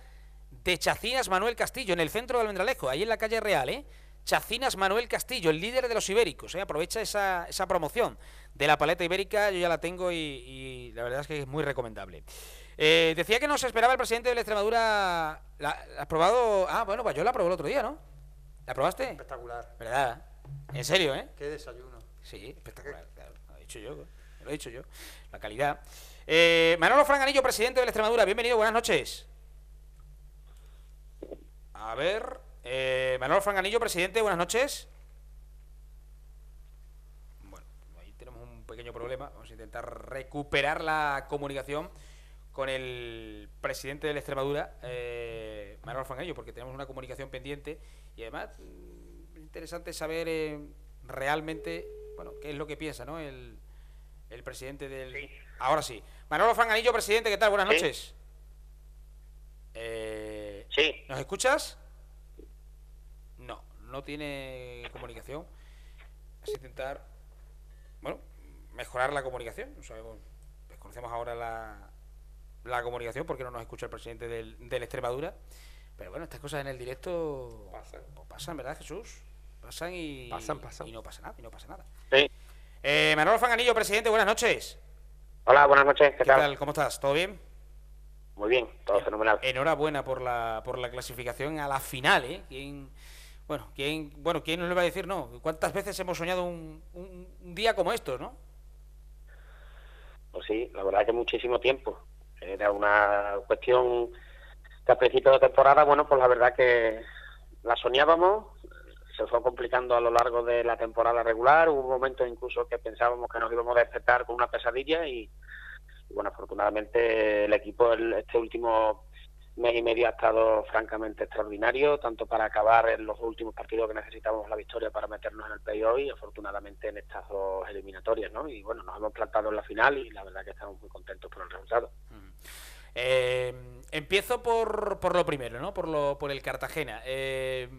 de Chacinas Manuel Castillo, en el centro de Almendralejo, ahí en la calle Real, ¿eh? Chacinas Manuel Castillo, el líder de los ibéricos, ¿eh? Aprovecha esa, esa promoción de la paleta ibérica, yo ya la tengo y, y la verdad es que es muy recomendable. Eh, decía que nos esperaba el presidente de la Extremadura. ¿La, la has probado? Ah, bueno, pues yo la probé el otro día, ¿no? ¿La probaste? Espectacular. ¿Verdad? En serio, ¿eh? Qué desayuno. Sí, espectacular. Claro, lo he dicho yo, lo he dicho yo. La calidad. Eh, Manolo Franganillo, presidente de la Extremadura. Bienvenido, buenas noches. A ver. Eh, Manolo Franganillo, presidente, buenas noches. Bueno, ahí tenemos un pequeño problema. Vamos a intentar recuperar la comunicación con el presidente de la Extremadura, eh, Manolo Franganillo, porque tenemos una comunicación pendiente y además mm, interesante saber eh, realmente, bueno, qué es lo que piensa, ¿no? El, el presidente del... Ahora sí. Manolo Franganillo, presidente, ¿qué tal? Buenas Sí. noches. Eh, Sí, ¿Nos escuchas? No, tiene comunicación. A intentar, bueno, mejorar la comunicación. No sabemos, desconocemos ahora la, la comunicación porque no nos escucha el presidente del, del Extremadura. Pero bueno, estas cosas en el directo Pasan. pues pasan, ¿verdad, Jesús? Pasan y, Pasan, pasan. y no pasa nada, y no pasa nada. sí. Eh, Manolo Fanganillo, presidente, buenas noches. Hola, buenas noches, ¿qué, ¿Qué tal? tal? ¿Cómo estás? ¿Todo bien? Muy bien, todo fenomenal. Enhorabuena por la, por la clasificación a la final, ¿eh? ¿Quién, bueno, ¿quién, bueno, ¿quién nos le va a decir no? ¿Cuántas veces hemos soñado un, un- día como estos, no? Pues sí, la verdad que muchísimo tiempo. Era una cuestión que a principio de temporada, bueno, pues la verdad que la soñábamos, se fue complicando a lo largo de la temporada regular, hubo momentos incluso que pensábamos que nos íbamos a despertar con una pesadilla y, y bueno, afortunadamente el equipo el- este último mes y medio ha estado francamente extraordinario, tanto para acabar en los últimos partidos que necesitábamos la victoria para meternos en el playoff y afortunadamente en estas dos eliminatorias, ¿no? Y bueno, nos hemos plantado en la final y la verdad que estamos muy contentos por el resultado. Eh, empiezo por, por lo primero, ¿no? Por, lo, por el Cartagena. Eh,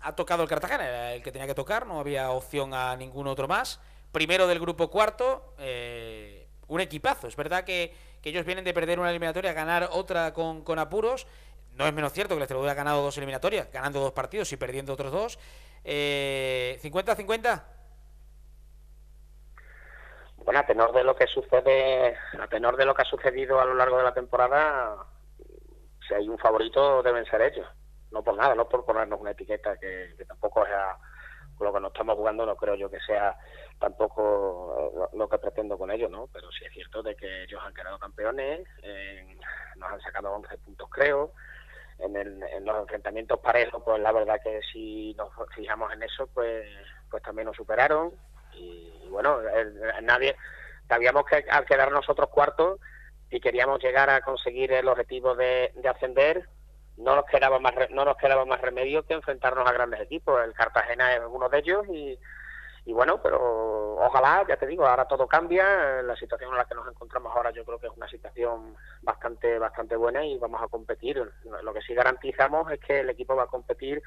ha tocado el Cartagena, era el que tenía que tocar, no había opción a ningún otro más. Primero del grupo cuarto, eh, un equipazo. Es verdad que, que ellos vienen de perder una eliminatoria a ganar otra con, con apuros. No es menos cierto que la Extremadura ha ganado dos eliminatorias, ganando dos partidos y perdiendo otros dos. Eh, ¿50-50? Bueno, a tenor de lo que sucede, a tenor de lo que ha sucedido a lo largo de la temporada, si hay un favorito deben ser ellos. No por nada, no por ponernos una etiqueta que, que tampoco sea con lo que nos estamos jugando, no creo yo que sea tampoco lo, que pretendo con ellos, ¿no? Pero sí es cierto de que ellos han quedado campeones, eh, nos han sacado 11 puntos creo, en, el, en los enfrentamientos parejos, pues la verdad que si nos fijamos en eso, pues pues también nos superaron y, bueno, nadie sabíamos que al quedar nosotros cuartos y queríamos llegar a conseguir el objetivo de, de ascender, no nos quedaba más no nos quedaba más remedio que enfrentarnos a grandes equipos. El Cartagena es uno de ellos y, y bueno, pero ojalá, ya te digo, ahora todo cambia. La situación en la que nos encontramos ahora yo creo que es una situación bastante bastante buena y vamos a competir. Lo que sí garantizamos es que el equipo va a competir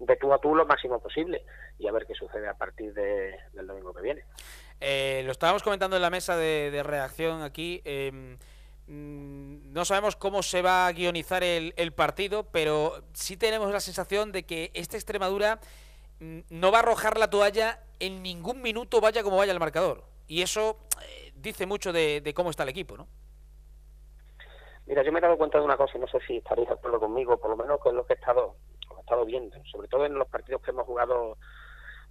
de tú a tú lo máximo posible y a ver qué sucede a partir de, del domingo que viene. Eh, lo estábamos comentando en la mesa de, reacción aquí. Eh, Mm, no sabemos cómo se va a guionizar el, partido, pero sí tenemos la sensación de que esta Extremadura mm, no va a arrojar la toalla en ningún minuto, vaya como vaya el marcador. Y eso eh, dice mucho de, cómo está el equipo, ¿no? Mira, yo me he dado cuenta de una cosa, y no sé si estaréis de acuerdo conmigo, por lo menos con lo que he estado, he estado viendo, sobre todo en los partidos que hemos jugado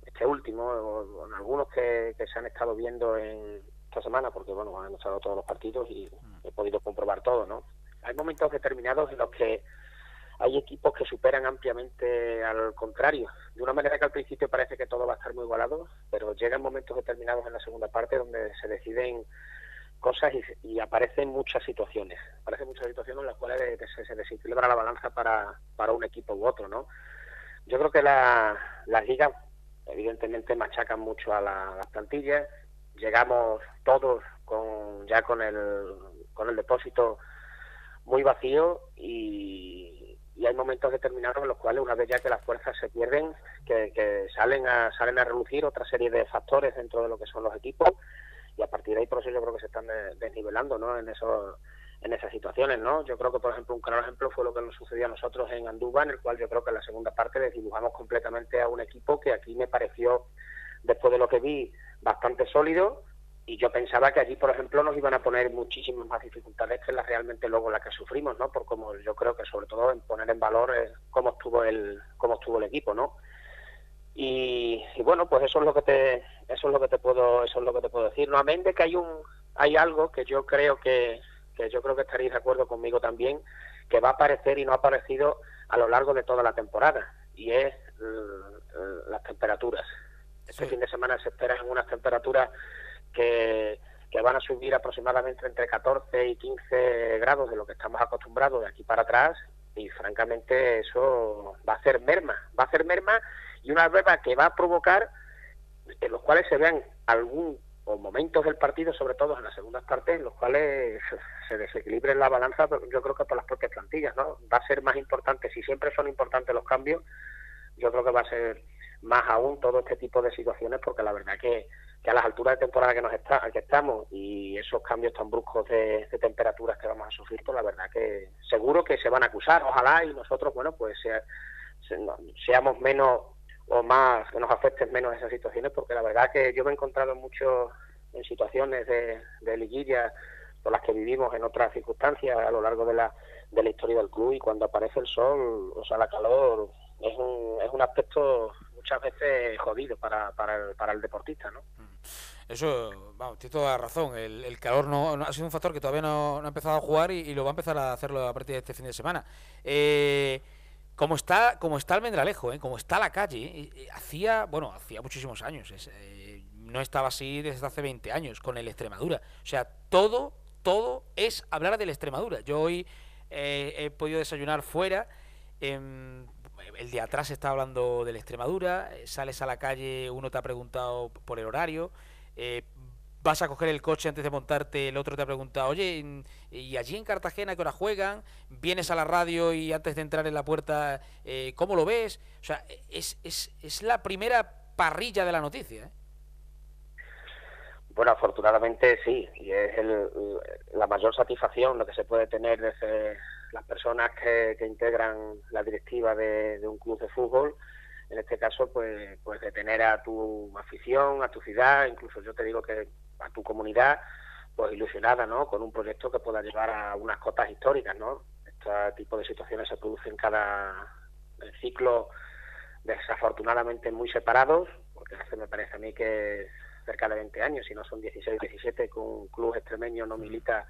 este último, o en algunos que se han estado viendo en, esta semana, porque bueno, han estado todos los partidos y he podido comprobar todo, ¿no? Hay momentos determinados en los que hay equipos que superan ampliamente al contrario, de una manera que al principio parece que todo va a estar muy igualado, pero llegan momentos determinados en la segunda parte donde se deciden cosas y, aparecen muchas situaciones, aparecen muchas situaciones en las cuales se, desequilibra la balanza para, para un equipo u otro, ¿no? Yo creo que la, las ligas evidentemente machacan mucho a las plantillas, llegamos todos con ya con el con el depósito muy vacío y, y, hay momentos determinados en los cuales una vez ya que las fuerzas se pierden que, salen a salen a relucir otra serie de factores dentro de lo que son los equipos y a partir de ahí por eso yo creo que se están desnivelando ¿no? en esos en esas situaciones, ¿no? Yo creo que, por ejemplo, un claro ejemplo fue lo que nos sucedió a nosotros en Andúba, en el cual yo creo que en la segunda parte desdibujamos completamente a un equipo que aquí me pareció, después de lo que vi, bastante sólido y yo pensaba que allí, por ejemplo, nos iban a poner muchísimas más dificultades que las realmente luego las que sufrimos, ¿no? Por como yo creo que sobre todo en poner en valor eh, cómo estuvo el cómo estuvo el equipo, ¿no? Y, bueno, pues eso es lo que te eso es lo que te puedo eso es lo que te puedo decir. Nuevamente que hay un hay algo que yo creo que que yo creo que estaréis de acuerdo conmigo también que va a aparecer y no ha aparecido a lo largo de toda la temporada y es las temperaturas este fin de semana se esperan unas temperaturas que, van a subir aproximadamente entre 14 y 15 grados de lo que estamos acostumbrados de aquí para atrás y francamente eso va a hacer merma, va a hacer merma y una merma que va a provocar en los cuales se vean algún o momentos del partido, sobre todo en las segundas partes, en los cuales se desequilibre la balanza, yo creo que por las propias plantillas, ¿no? Va a ser más importante, si siempre son importantes los cambios, yo creo que va a ser más aún todo este tipo de situaciones porque la verdad que, que a las alturas de temporada que nos está, que estamos y esos cambios tan bruscos de, temperaturas que vamos a sufrir, pues la verdad que seguro que se van a acusar, ojalá y nosotros, bueno, pues seamos menos o más, que nos afecten menos esas situaciones porque la verdad que yo me he encontrado mucho en situaciones de, liguilla por las que vivimos en otras circunstancias a lo largo de la, de la historia del club y cuando aparece el sol, o sea, la calor, es un, es un aspecto muchas veces jodido para, el, para el deportista, ¿no? Eso, vamos, tiene toda la razón. El, calor no, ha sido un factor que todavía no, ha empezado a jugar y, lo va a empezar a hacerlo a partir de este fin de semana. Eh, como está, como está Almendralejo, ¿eh? como está la calle, eh, hacía, bueno, hacía muchísimos años. Eh, no estaba así desde hace 20 años con el Extremadura. O sea, todo, todo es hablar del Extremadura. Yo hoy he podido desayunar fuera. El de atrás está hablando de la Extremadura, eh, sales a la calle, uno te ha preguntado por el horario, eh, vas a coger el coche antes de montarte, el otro te ha preguntado, oye, ¿y allí en Cartagena qué hora juegan? Vienes a la radio y antes de entrar en la puerta, eh, ¿cómo lo ves? O sea, es, es, es la primera parrilla de la noticia. Bueno, afortunadamente sí, y es la mayor satisfacción lo que se puede tener desde las personas que, integran la directiva de, un club de fútbol, en este caso, pues, pues de tener a tu afición, a tu ciudad, incluso yo te digo que a tu comunidad, pues ilusionada, ¿no? Con un proyecto que pueda llevar a unas cotas históricas, ¿no? Este tipo de situaciones se producen cada ciclo desafortunadamente muy separados, porque hace me parece a mí que cerca de 20 años, si no son 16, 17, con un club extremeño no milita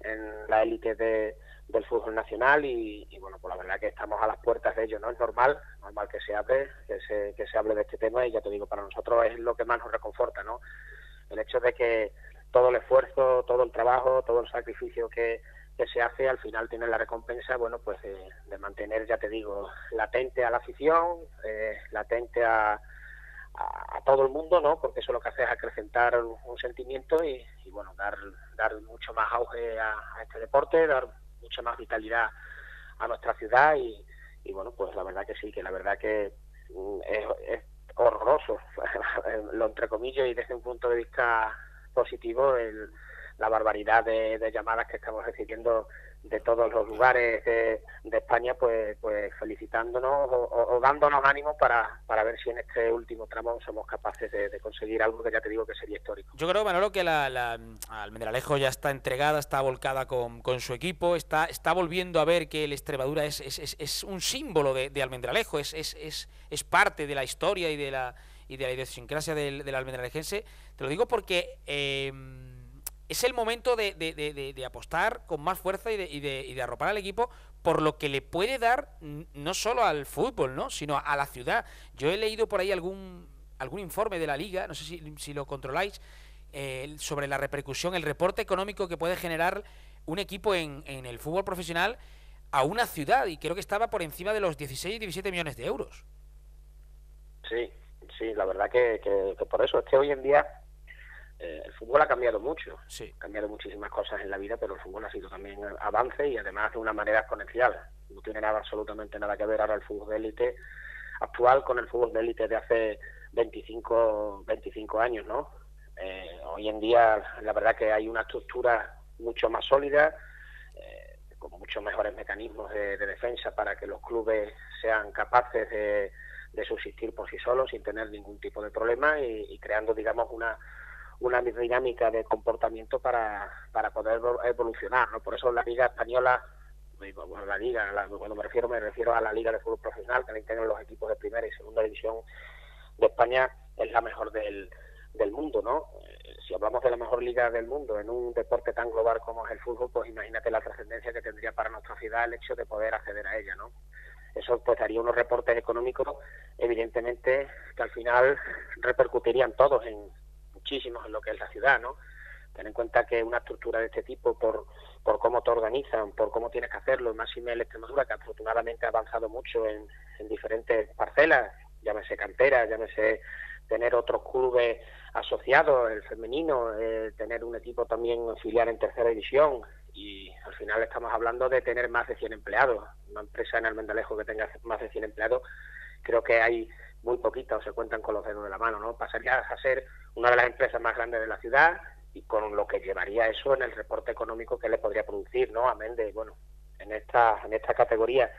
en la élite de, del fútbol nacional y, bueno, pues la verdad que estamos a las puertas de ello, ¿no? Es normal, normal que se hable, que se, que se hable de este tema y ya te digo, para nosotros es lo que más nos reconforta, ¿no? El hecho de que todo el esfuerzo, todo el trabajo, todo el sacrificio que, que se hace, al final tiene la recompensa, bueno, pues de, mantener, ya te digo, latente a la afición, eh, latente a, a, todo el mundo, ¿no? Porque eso lo que hace es acrecentar un, sentimiento y, bueno, dar, dar mucho más auge a, este deporte, dar mucha más vitalidad a nuestra ciudad y, bueno, pues la verdad que sí, que la verdad que mm, es, horroroso, lo entre comillas y desde un punto de vista positivo, el, la barbaridad de, llamadas que estamos recibiendo de todos los lugares de, España, pues, pues felicitándonos o, dándonos ánimo para, para ver si en este último tramo somos capaces de, conseguir algo que ya te digo que sería histórico. Yo creo, Manolo, que la, la Almendralejo ya está entregada, está volcada con, su equipo, está, está volviendo a ver que el Extremadura es, es, es, un símbolo de, Almendralejo, es, es, es, parte de la historia y de la, y de la idiosincrasia del, del almendralejense. Te lo digo porque... Eh, es el momento de, apostar con más fuerza y, de, arropar al equipo por lo que le puede dar no solo al fútbol, ¿no? sino a la ciudad. Yo he leído por ahí algún, algún informe de la liga, no sé si, lo controláis, eh, sobre la repercusión, el reporte económico que puede generar un equipo en, el fútbol profesional a una ciudad, y creo que estaba por encima de los 16 y 17 millones de euros. Sí, sí, la verdad que, que por eso es que hoy en día eh, el fútbol ha cambiado mucho, sí. ha cambiado muchísimas cosas en la vida, pero el fútbol ha sido también avance y además de una manera exponencial. No tiene nada, absolutamente nada que ver ahora el fútbol de élite actual con el fútbol de élite de hace 25, 25 años, ¿no? Eh, hoy en día, la verdad que hay una estructura mucho más sólida, eh, con muchos mejores mecanismos de, defensa para que los clubes sean capaces de, subsistir por sí solos sin tener ningún tipo de problema y creando, digamos, una una dinámica de comportamiento para, para poder evolucionar, ¿no? Por eso la Liga Española, la Liga, cuando me refiero, me refiero a la Liga de Fútbol Profesional, que la integran los equipos de primera y segunda división de España, es la mejor del, del mundo, ¿no? Eh, si hablamos de la mejor liga del mundo en un deporte tan global como es el fútbol, pues imagínate la trascendencia que tendría para nuestra ciudad el hecho de poder acceder a ella, ¿no? Eso pues daría unos reportes económicos, evidentemente, que al final repercutirían todos en, muchísimos en lo que es la ciudad, ¿no? Ten en cuenta que una estructura de este tipo, por, por cómo te organizan, por cómo tienes que hacerlo, más y el Extremadura, que afortunadamente ha avanzado mucho en, diferentes parcelas, llámese cantera, llámese tener otros clubes asociados, el femenino, eh, tener un equipo también filial en tercera división y al final estamos hablando de tener más de 100 empleados. Una empresa en Almendalejo que tenga más de 100 empleados, creo que hay muy poquitas o se cuentan con los dedos de la mano, ¿no? Pasaría a ser una de las empresas más grandes de la ciudad y con lo que llevaría eso en el reporte económico que le podría producir, ¿no? Amén de, bueno, en esta, en esta categoría.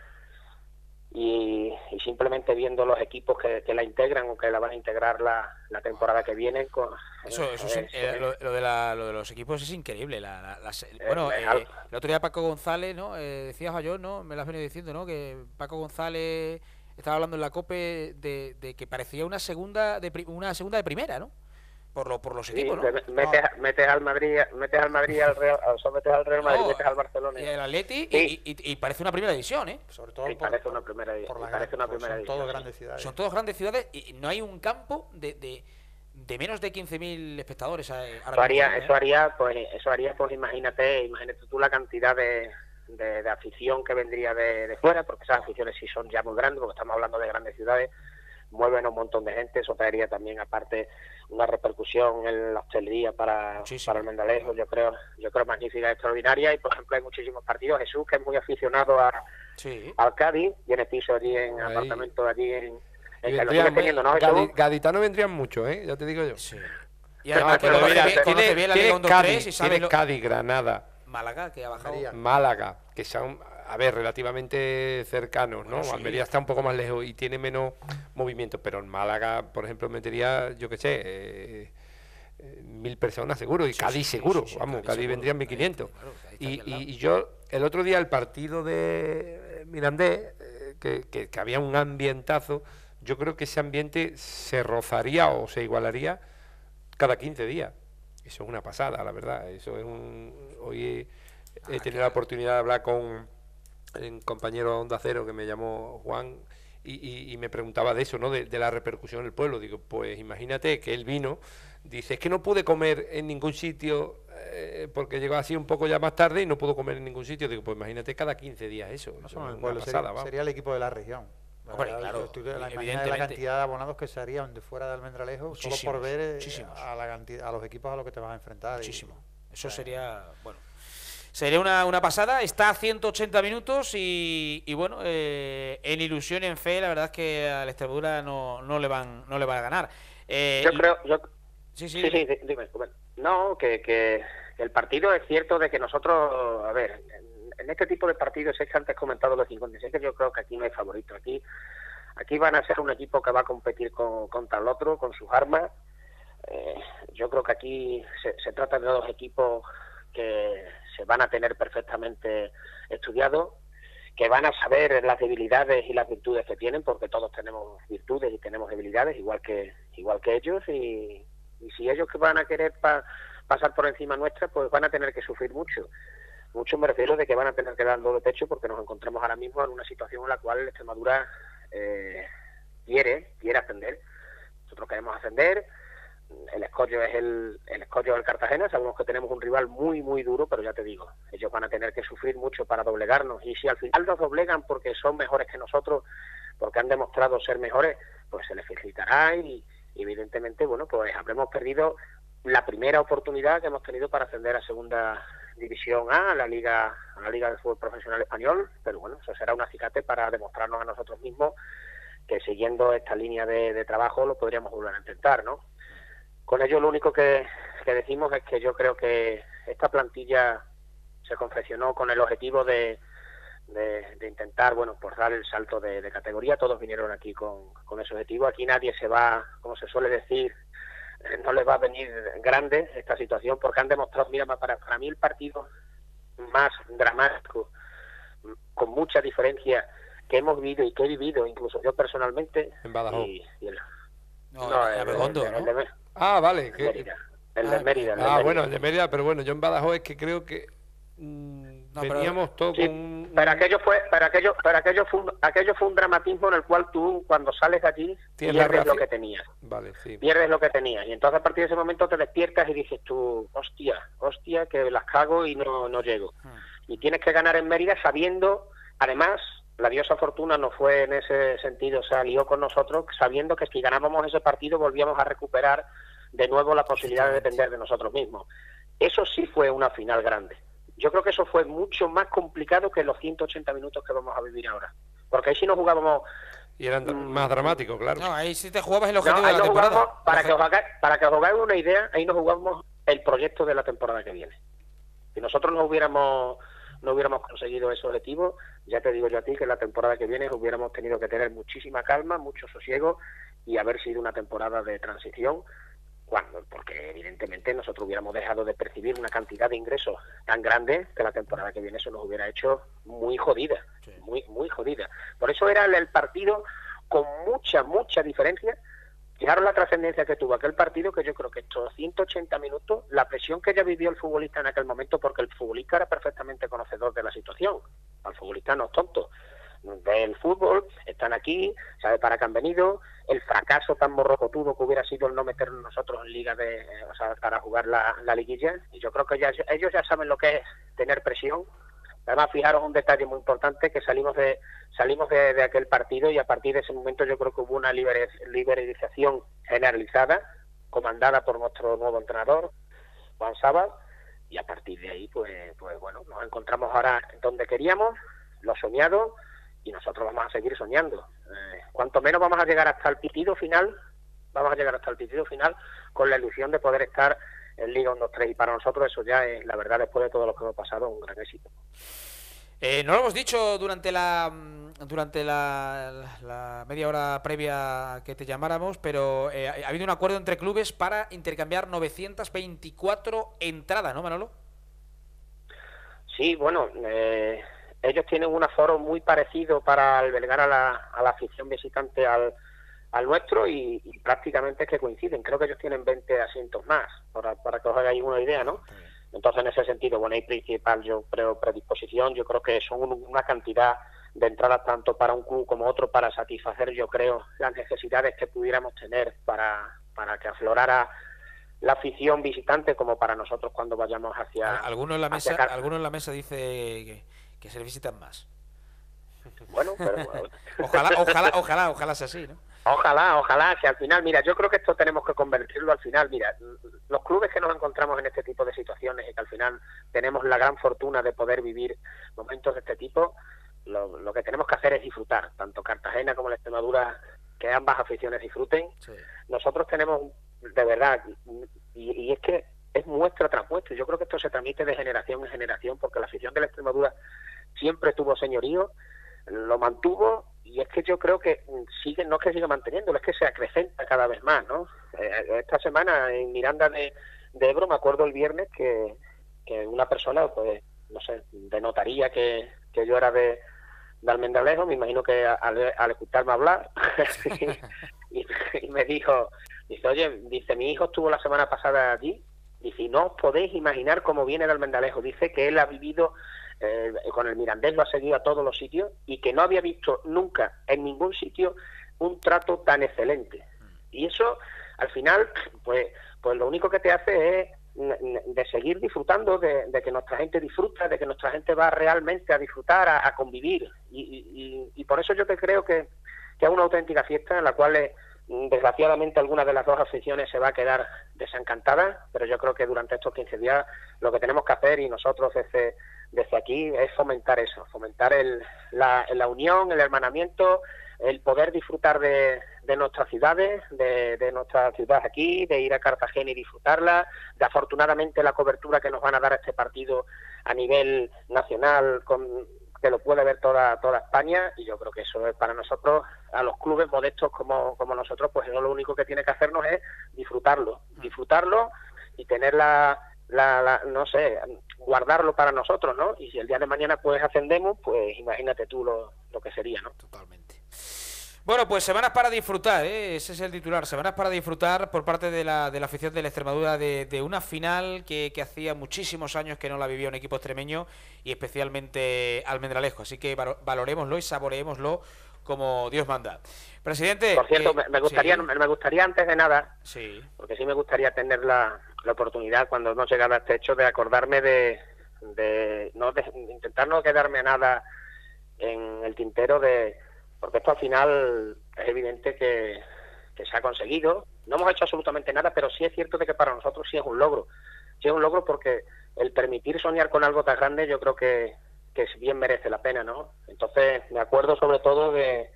Y, simplemente viendo los equipos que, la integran o que la van a integrar la, la temporada que viene. Con, eso, eso es, eh, lo, de la, lo, de los equipos es increíble. La, bueno, eh, el otro día Paco González, ¿no? Eh, decías a yo, ¿no? Me lo has venido diciendo, ¿no? Que Paco González estaba hablando en la COPE de, de que parecía una segunda de, una segunda de primera, ¿no? Por, lo, por los equipos, ¿no? Metes, metes, al Madrid, metes al Madrid, al Real, o metes al Real Madrid, metes al Barcelona. Y el Atleti, y, y, parece una primera división, ¿eh? Sobre todo por, parece una primera, por la, parece una primera son todas grandes ciudades. Son todas grandes ciudades y no hay un campo de, de, de menos de 15.000 espectadores. Eh, eso haría, ¿eh? eso haría, pues, eso haría, pues imagínate, imagínate tú la cantidad de, de, de afición que vendría de, de, fuera, porque esas aficiones sí son ya muy grandes, porque estamos hablando de grandes ciudades, mueven a un montón de gente, eso traería también aparte una repercusión en la hostelería para, para el Mendalejo, yo creo, yo creo magnífica, extraordinaria y por ejemplo hay muchísimos partidos, Jesús que es muy aficionado a, al Cádiz, tiene piso allí en apartamento allí en, en teniendo, ¿no? Gaditano vendrían mucho, ¿eh? ya te digo yo. Sí. Y además pero, tiene, bien la Cádiz, Cádiz, Granada. Málaga, que ha bajado. Málaga, que son a ver, relativamente cercanos, ¿no? Almería está un poco más lejos y tiene menos movimiento, pero en Málaga, por ejemplo, metería, yo qué sé, eh, eh, mil personas seguro, y Cádiz seguro, vamos, Cádiz, vendrían 1500. y, y, yo, el otro día, el partido de Mirandés, eh, que, que, había un ambientazo, yo creo que ese ambiente se rozaría o se igualaría cada 15 días. Eso es una pasada, la verdad. Eso es un. Hoy he tenido la oportunidad de hablar con un compañero de Onda Cero que me llamó Juan y, y- y me preguntaba de eso, ¿no? De, de la repercusión en el pueblo. Digo, pues imagínate que él vino, dice, es que no pude comer en ningún sitio eh, porque llegó así un poco ya más tarde y no pudo comer en ningún sitio. Digo, pues imagínate cada 15 días eso. No solo en el pueblo, pasada, sería, el equipo de la región. Hombre, claro, la, imagínate la cantidad de abonados que se harían de fuera de Almendralejo solo por ver eh, a, la cantidad, a los equipos a los que te vas a enfrentar. y- Muchísimo. Eso o sea, sería, bueno, sería una, una pasada. Está a 180 minutos y, y bueno, eh, en ilusión y en fe, la verdad es que a la Extremadura no, no le van no le van a ganar. Eh, Yo creo, yo, Sí, sí, Sí, sí, di- dime. No, que, que el partido es cierto de que nosotros, a ver, en, en este tipo de partidos, es que antes comentado los 56, que yo creo que aquí no hay favorito. Aquí aquí van a ser un equipo que va a competir con, contra el otro, con sus armas. Eh, yo creo que aquí se, se trata de dos equipos que se van a tener perfectamente estudiados, que van a saber las debilidades y las virtudes que tienen, porque todos tenemos virtudes y tenemos debilidades, igual que igual que ellos, y, y si ellos que van a querer pa- pasar por encima nuestra, pues van a tener que sufrir mucho. Mucho me refiero de que van a tener que dar doble pecho porque nos encontramos ahora mismo en una situación en la cual Extremadura eh, quiere, quiere ascender. Nosotros queremos ascender, el escollo es el, el escollo del Cartagena, sabemos que tenemos un rival muy, muy duro, pero ya te digo, ellos van a tener que sufrir mucho para doblegarnos. Y si al final nos doblegan porque son mejores que nosotros, porque han demostrado ser mejores, pues se les felicitará y, evidentemente, bueno, pues habremos perdido la primera oportunidad que hemos tenido para ascender a segunda división A, a la liga, a la liga de fútbol profesional español, pero bueno, eso será un acicate para demostrarnos a nosotros mismos que siguiendo esta línea de trabajo lo podríamos volver a intentar, ¿no? Con ello lo único que, que decimos es que yo creo que esta plantilla se confeccionó con el objetivo de, de, de intentar, bueno, pues dar el salto de, de categoría. Todos vinieron aquí con, con ese objetivo. Aquí nadie se va, como se suele decir, eh, no les va a venir grande esta situación porque han demostrado, mira, para, para mí el partido más dramático, con mucha diferencia que hemos vivido y que he vivido, incluso yo personalmente, En Badajoz. y, y el, No, no, en el- Abegondo, el- el ¿no? Ah, vale. el que- Mérida. El Ah, de Mérida. el de ah, Mérida. bueno, el de Mérida, pero bueno, yo en Badajoz es que creo que mm, No, pero- veníamos todos Sí, con un... pero aquello fue, pero aquello, pero aquello fue, un, aquello fue un dramatismo en el cual tú cuando sales de allí pierdes lo que tenías, Vale, sí. pierdes lo que tenías y entonces a partir de ese momento te despiertas y dices tú, hostia, hostia, que las cago y no, no llego. Y tienes que ganar en Mérida sabiendo, además, la diosa Fortuna no fue en ese sentido, se alió con nosotros sabiendo que si ganábamos ese partido volvíamos a recuperar de nuevo la posibilidad de depender de nosotros mismos. Eso sí fue una final grande. Yo creo que eso fue mucho más complicado que los 180 minutos que vamos a vivir ahora. Porque ahí sí nos jugábamos Y eran Mm. más dramáticos, claro. No, ahí sí te jugabas el no, objetivo ahí de la nos temporada. jugamos, para que, os hagáis, para que os hagáis una idea, ahí nos jugamos el proyecto de la temporada que viene. Si nosotros no hubiéramos no hubiéramos conseguido ese objetivo, ya te digo yo a ti que la temporada que viene hubiéramos tenido que tener muchísima calma, mucho sosiego y haber sido una temporada de transición, cuando porque evidentemente nosotros hubiéramos dejado de percibir una cantidad de ingresos tan grande que la temporada que viene eso nos hubiera hecho muy jodida, muy muy jodida. Por eso era el- el partido con mucha mucha diferencia Fijaros la trascendencia que tuvo aquel partido, que yo creo que estos 180 minutos, la presión que ya vivió el futbolista en aquel momento, porque el futbolista era perfectamente conocedor de la situación. Al futbolista no es tonto. Ve el fútbol, están aquí, sabe para qué han venido, el fracaso tan morrocotudo que hubiera sido el no meternos nosotros en liga de, o sea, para jugar la, la liguilla, y yo creo que ya, ellos ya saben lo que es tener presión, Además, fijaros un detalle muy importante, que salimos de salimos de, aquel partido y a partir de ese momento yo creo que hubo una liberalización generalizada, comandada por nuestro nuevo entrenador, Juan Sabas, y a partir de ahí, pues, pues bueno, nos encontramos ahora donde queríamos, lo soñado, y nosotros vamos a seguir soñando. Eh, cuanto menos vamos a llegar hasta el pitido final, vamos a llegar hasta el pitido final con la ilusión de poder estar en Liga 1-2-3 y para nosotros eso ya es, la verdad, después de todo lo que hemos pasado, un gran éxito. Eh, no lo hemos dicho durante la mm, durante la, la media hora previa que te llamáramos, pero eh, ha ha habido un acuerdo entre clubes para intercambiar 924 entradas, ¿no, Manolo? Sí, bueno, eh, ellos tienen un aforo muy parecido para albergar a la, a la afición visitante al, al nuestro y, y prácticamente es que coinciden. Creo que ellos tienen 20 asientos más, para, para que os hagáis una idea, ¿no? Entonces, en ese sentido, bueno, hay principal, yo creo, predisposición, yo creo que son una cantidad de entradas tanto para un club como otro para satisfacer, yo creo, las necesidades que pudiéramos tener para, para que aflorara la afición visitante como para nosotros cuando vayamos hacia... Algunos en la mesa, alguno en la mesa dice que, que se visitan más. Bueno, pero... ojalá, ojalá, ojalá, ojalá sea así, ¿no? Ojalá, ojalá, que al final, mira, yo creo que esto tenemos que convertirlo al final, mira, los clubes que nos encontramos en este tipo de situaciones y que al final tenemos la gran fortuna de poder vivir momentos de este tipo, lo, que tenemos que hacer es disfrutar, tanto Cartagena como la Extremadura, que ambas aficiones disfruten. Nosotros tenemos, de verdad, y, y, es que es muestra tras muestra, yo creo que esto se transmite de generación en generación, porque la afición de la Extremadura siempre tuvo señorío, lo mantuvo y es que yo creo que sigue, no es que siga manteniéndolo, es que se acrecenta cada vez más, ¿no? Eh, esta semana en Miranda de, Ebro me acuerdo el viernes que, que una persona, pues, no sé, denotaría que, que yo era de, de Almendralejo, me imagino que al, escucharme hablar, y, me dijo, dice, oye, dice, mi hijo estuvo la semana pasada allí, dice, no os podéis imaginar cómo viene de Almendralejo, dice que él ha vivido eh, con el Mirandés lo ha seguido a todos los sitios y que no había visto nunca en ningún sitio un trato tan excelente. Y eso, al final, pues, pues lo único que te hace es de seguir disfrutando, de, que nuestra gente disfruta, de que nuestra gente va realmente a disfrutar, a, convivir. Y, por eso yo te creo que, que es una auténtica fiesta en la cual, desgraciadamente, alguna de las dos aficiones se va a quedar desencantada, pero yo creo que durante estos 15 días lo que tenemos que hacer y nosotros desde desde aquí es fomentar eso, fomentar el, la, la unión, el hermanamiento, el poder disfrutar de, de nuestras ciudades, de, nuestra ciudad aquí, de ir a Cartagena y disfrutarla, de afortunadamente la cobertura que nos van a dar este partido a nivel nacional, con, que lo puede ver toda, toda España, y yo creo que eso es para nosotros, a los clubes modestos como, como nosotros, pues eso lo único que tiene que hacernos es disfrutarlo, disfrutarlo y tener la, la, no sé, guardarlo para nosotros, ¿no? Y si el día de mañana pues ascendemos, pues imagínate tú lo, lo que sería, ¿no? Totalmente. Bueno, pues semanas para disfrutar, ¿eh? ese es el titular, semanas para disfrutar por parte de la, de la afición de la Extremadura de, de una final que, que, hacía muchísimos años que no la vivía un equipo extremeño y especialmente Almendralejo. Así que valoremoslo y saboreémoslo como Dios manda. Presidente. Por cierto, me, gustaría, me gustaría antes de nada, sí. porque sí me gustaría tener la, la oportunidad cuando hemos llegado a este hecho de acordarme de, de, no, de intentar no quedarme nada en el tintero de porque esto al final es evidente que, que, se ha conseguido. No hemos hecho absolutamente nada pero sí es cierto de que para nosotros sí es un logro. Sí es un logro porque el permitir soñar con algo tan grande yo creo que, que bien merece la pena no entonces me acuerdo sobre todo de,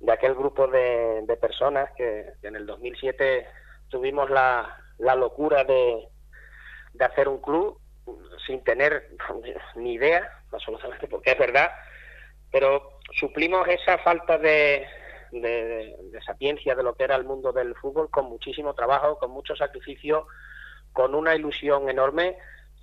de aquel grupo de, personas que en el 2007 tuvimos la, la locura de, de hacer un club sin tener ni idea, absolutamente, porque es verdad, pero suplimos esa falta de, de, sapiencia de lo que era el mundo del fútbol con muchísimo trabajo, con mucho sacrificio, con una ilusión enorme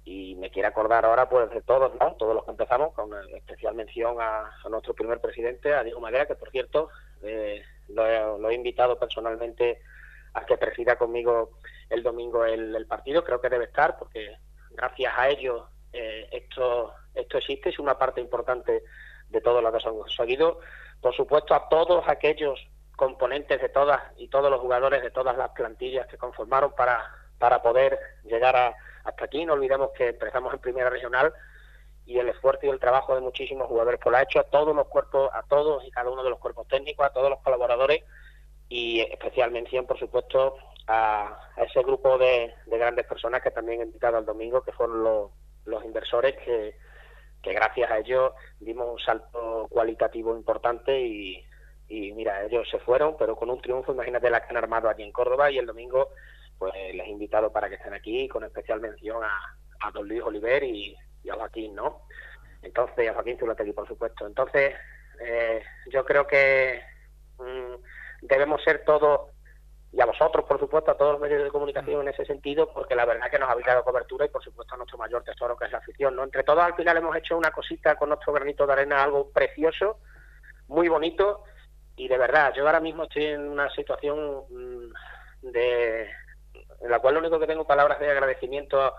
y me quiero acordar ahora pues de todos, ¿no? todos los que empezamos, con especial mención a, nuestro primer presidente, a Diego Madera, que por cierto eh, lo, lo, he invitado personalmente a que presida conmigo el domingo el, partido. Creo que debe estar porque gracias a ellos eh, esto, esto existe, es una parte importante de todo lo que conseguido. Por supuesto, a todos aquellos componentes de todas y todos los jugadores de todas las plantillas que conformaron para, para poder llegar a, hasta aquí. No olvidemos que empezamos en primera regional y el esfuerzo y el trabajo de muchísimos jugadores por lo ha hecho a todos los cuerpos, a todos y cada uno de los cuerpos técnicos, a todos los colaboradores y especial mención, por supuesto, a, ese grupo de, grandes personas que también he invitado al domingo, que fueron los inversores que, que gracias a ellos dimos un salto cualitativo importante y, mira, ellos se fueron, pero con un triunfo, imagínate la que han armado aquí en Córdoba y el domingo pues les he invitado para que estén aquí, con especial mención a, a don Luis Oliver y, a Joaquín, ¿no? Entonces, a Joaquín Zulategui, por supuesto. Entonces, eh, yo creo que mm, debemos ser todos y a vosotros, por supuesto, a todos los medios de comunicación en ese sentido, porque la verdad que nos habéis dado cobertura y, por supuesto, a nuestro mayor tesoro, que es la afición. ¿no? Entre todos, al final hemos hecho una cosita con nuestro granito de arena, algo precioso, muy bonito, y de verdad, yo ahora mismo estoy en una situación mm, de en la cual lo único que tengo palabras de agradecimiento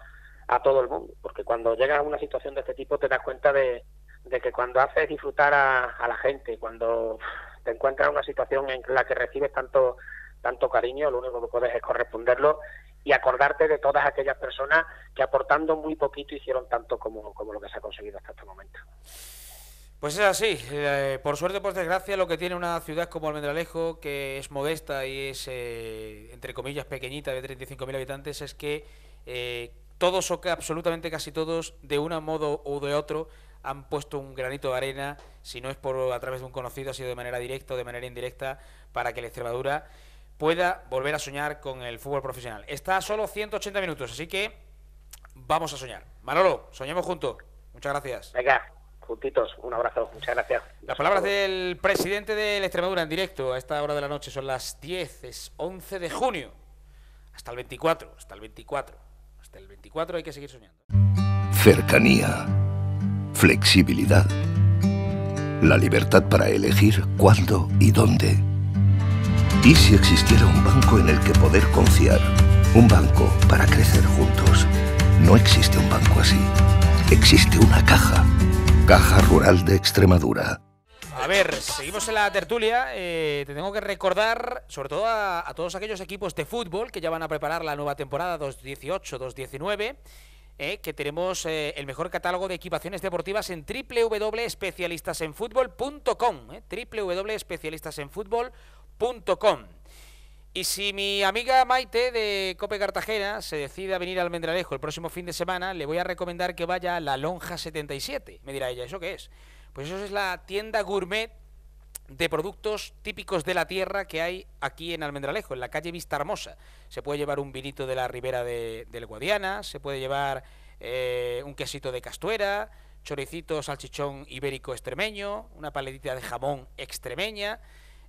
a todo el mundo, porque cuando llegas a una situación de este tipo te das cuenta de, de que cuando haces disfrutar a, a la gente, cuando te encuentras en una situación en la que recibes tanto tanto cariño, lo único que puedes es corresponderlo y acordarte de todas aquellas personas que aportando muy poquito hicieron tanto como, lo que se ha conseguido hasta este momento. Pues es así, eh, por suerte, por desgracia, lo que tiene una ciudad como Almendralejo, que es modesta y es, eh, entre comillas, pequeñita, de 35.000 habitantes, es que eh, todos o absolutamente casi todos, de un modo u de otro, han puesto un granito de arena, si no es por a través de un conocido, ha sido de manera directa o de manera indirecta, para que la Extremadura pueda volver a soñar con el fútbol profesional. Está a solo 180 minutos, así que vamos a soñar. Manolo, soñemos juntos. Muchas gracias. Venga, juntitos, un abrazo, muchas gracias. Las palabras del presidente de la Extremadura en directo a esta hora de la noche son las 10, es 11 de junio. Hasta el 24, hasta el 24. Hasta el 24 hay que seguir soñando. Cercanía. Flexibilidad. La libertad para elegir cuándo y dónde. ¿Y si existiera un banco en el que poder confiar? Un banco para crecer juntos. No existe un banco así. Existe una caja. Caja Rural de Extremadura. A ver, seguimos en la tertulia. Eh, te tengo que recordar, sobre todo a, todos aquellos equipos de fútbol que ya van a preparar la nueva temporada 2018-2019. eh, que tenemos eh, el mejor catálogo de equipaciones deportivas en www.especialistasenfutbol.com eh, y si mi amiga Maite de Cope Cartagena se decide a venir al Mendralejo el próximo fin de semana, le voy a recomendar que vaya a la Lonja 77. Me dirá ella, ¿eso qué es? Pues eso es la tienda gourmet de productos típicos de la tierra que hay aquí en Almendralejo, en la calle Vista Hermosa. Se puede llevar un vinito de la ribera de, del Guadiana, se puede llevar eh, un quesito de castuera, choricito, salchichón ibérico extremeño, una paletita de jamón extremeña,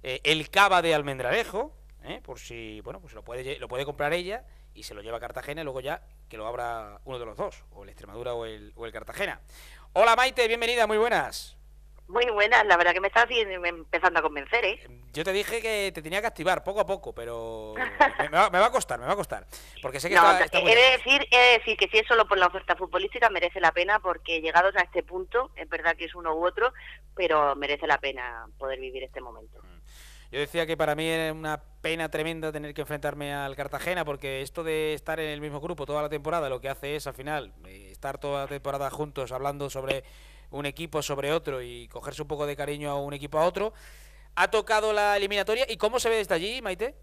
eh, el cava de Almendralejo, ¿eh? por si, bueno, pues lo puede, lo puede comprar ella y se lo lleva a Cartagena y luego ya que lo abra uno de los dos, o el Extremadura o el, o el Cartagena. Hola Maite, bienvenida, muy buenas. Muy buenas, la verdad que me estás bien- empezando a convencer, ¿eh? Yo te dije que te tenía que activar poco a poco, pero me, va, me va a costar, me va a costar. Porque sé que No, está, está muy he de decir, he de decir que si es solo por la oferta futbolística merece la pena porque llegados a este punto, es verdad que es uno u otro, pero merece la pena poder vivir este momento. Yo decía que para mí era una pena tremenda tener que enfrentarme al Cartagena, porque esto de estar en el mismo grupo toda la temporada lo que hace es al final eh, estar toda la temporada juntos hablando sobre un equipo, sobre otro y cogerse un poco de cariño a un equipo a otro. Ha tocado la eliminatoria y ¿cómo se ve desde allí, Maite?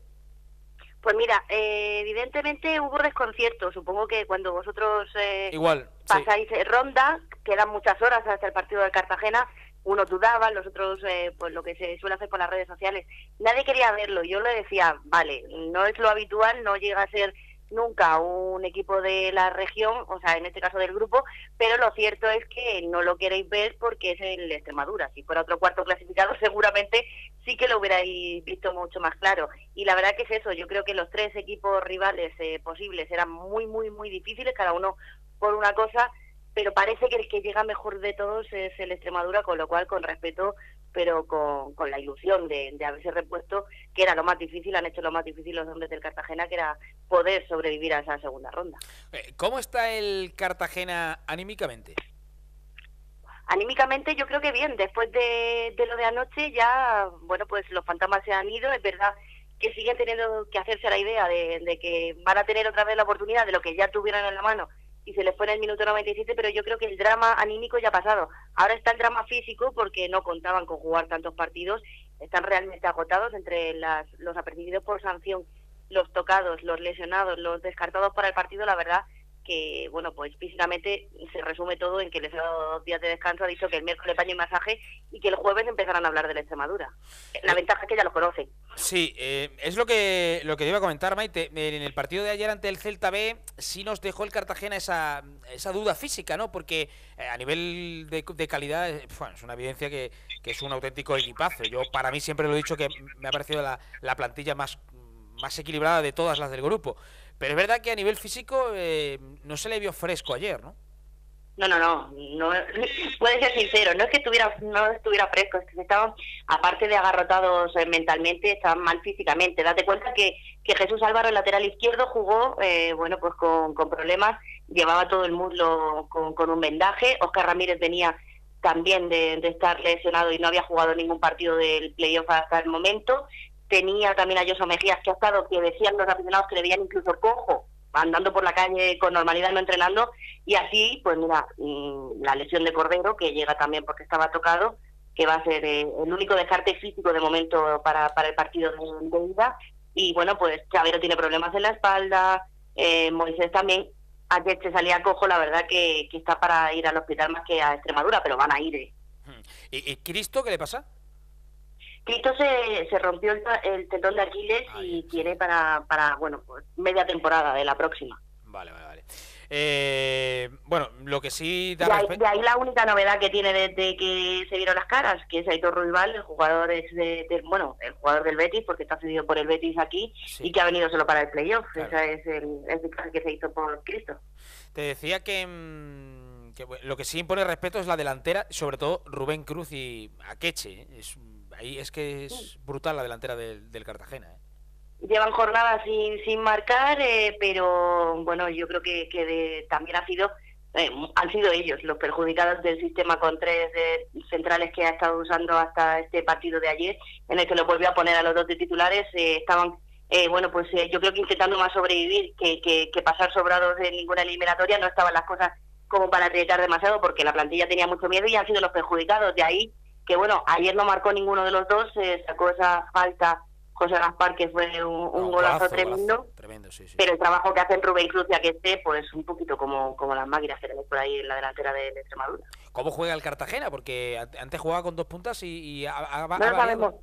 Pues mira, eh, evidentemente hubo desconcierto, supongo que cuando vosotros eh, Igual, pasáis eh, ronda, quedan muchas horas hasta el partido de Cartagena, unos dudaban, los otros, eh, pues lo que se suele hacer por las redes sociales, nadie quería verlo, yo le decía, vale, no es lo habitual, no llega a ser nunca un equipo de la región, o sea, en este caso del grupo, pero lo cierto es que no lo queréis ver porque es el Extremadura. Si fuera otro cuarto clasificado, seguramente sí que lo hubierais visto mucho más claro. Y la verdad que es eso, yo creo que los tres equipos rivales eh, posibles eran muy, muy, muy difíciles, cada uno por una cosa, pero parece que el que llega mejor de todos es el Extremadura, con lo cual, con respeto, pero con, con la ilusión de, de haberse repuesto, que era lo más difícil, han hecho lo más difícil los hombres del Cartagena, que era poder sobrevivir a esa segunda ronda. Eh, ¿Cómo está el Cartagena anímicamente? Anímicamente yo creo que bien, después de, de lo de anoche ya, bueno, pues los fantasmas se han ido, es verdad que siguen teniendo que hacerse la idea de, de que van a tener otra vez la oportunidad de lo que ya tuvieron en la mano y se les fue en el minuto 97, pero yo creo que el drama anímico ya ha pasado. Ahora está el drama físico porque no contaban con jugar tantos partidos, están realmente agotados entre las, los apercibidos por sanción, los tocados, los lesionados, los descartados para el partido, la verdad que, bueno, pues físicamente se resume todo en que les ha dado dos días de descanso, ha dicho que el miércoles baño y masaje y que el jueves empezarán a hablar de la Extremadura. La ventaja es que ya lo conocen. Sí, eh, es lo que lo que iba a comentar, Maite. En el partido de ayer ante el Celta B sí nos dejó el Cartagena esa, esa duda física, ¿no? Porque eh, a nivel de, de calidad eh, bueno, es una evidencia que, que es un auténtico equipazo. Yo para mí siempre lo he dicho que me ha parecido la, la plantilla más, más equilibrada de todas las del grupo. Pero es verdad que a nivel físico eh, no se le vio fresco ayer, ¿no? No, no, no, no puede ser sincero, no es que estuviera, no estuviera fresco, es que estaban, aparte de agarrotados eh, mentalmente, estaban mal físicamente. Date cuenta que, que Jesús Álvaro, el lateral izquierdo, jugó, eh, bueno, pues con, con problemas llevaba todo el muslo con, con un vendaje. Oscar Ramírez venía también de, de estar lesionado y no había jugado ningún partido del playoff hasta el momento. Tenía también a Joso Mejías, que ha estado, que decían los aficionados que le veían incluso cojo, andando por la calle con normalidad, no entrenando. Y así, pues mira, mm, la lesión de Cordero, que llega también porque estaba tocado, que va a ser eh, el único descarte físico de momento para, para el partido de, ida. Y bueno, pues Chavero tiene problemas en la espalda, eh, Moisés también. Ayer se salía cojo, la verdad que, está para ir al hospital más que a Extremadura, pero van a ir. eh. ¿Y, y Cristo qué le pasa? Cristo se, se rompió el, el tendón de Aquiles y tiene para, para, bueno, pues media temporada de la próxima. Vale, vale, vale. Eh, bueno, lo que sí da De de ahí la única novedad que tiene desde que se vieron las caras, que es Aitor Ruibal, el jugador es de, de- bueno, el jugador del Betis, porque está cedido por el Betis aquí Sí. y que ha venido solo para el playoff. Claro. Ese es el, el que se hizo por Cristo. Te decía que, mm, que, lo que sí impone respeto es la delantera, sobre todo Rubén Cruz y Akeche. ¿eh? Es, ahí es que es brutal la delantera del, del Cartagena. ¿eh? Llevan jornadas sin, sin marcar, eh, pero bueno, yo creo que, que de- también ha sido, eh, han sido ellos los perjudicados del sistema con tres eh, centrales que ha estado usando hasta este partido de ayer, en el que lo volvió a poner a los dos de titulares. eh, estaban, eh, bueno, pues eh, yo creo que intentando más sobrevivir que, que, que pasar sobrados en ninguna eliminatoria, no estaban las cosas como para arriesgar demasiado porque la plantilla tenía mucho miedo y han sido los perjudicados. De ahí que, bueno, ayer no marcó ninguno de los dos, eh, sacó esa falta José Gaspar, que fue un, un golazo, tremendo, Tremendo, sí, sí. pero el trabajo que hacen Rubén Cruz y a que esté, pues un poquito como, como las máquinas que tenemos por ahí en la delantera de, de Extremadura. ¿Cómo juega el Cartagena? Porque an- antes jugaba con dos puntas y, No lo sabemos.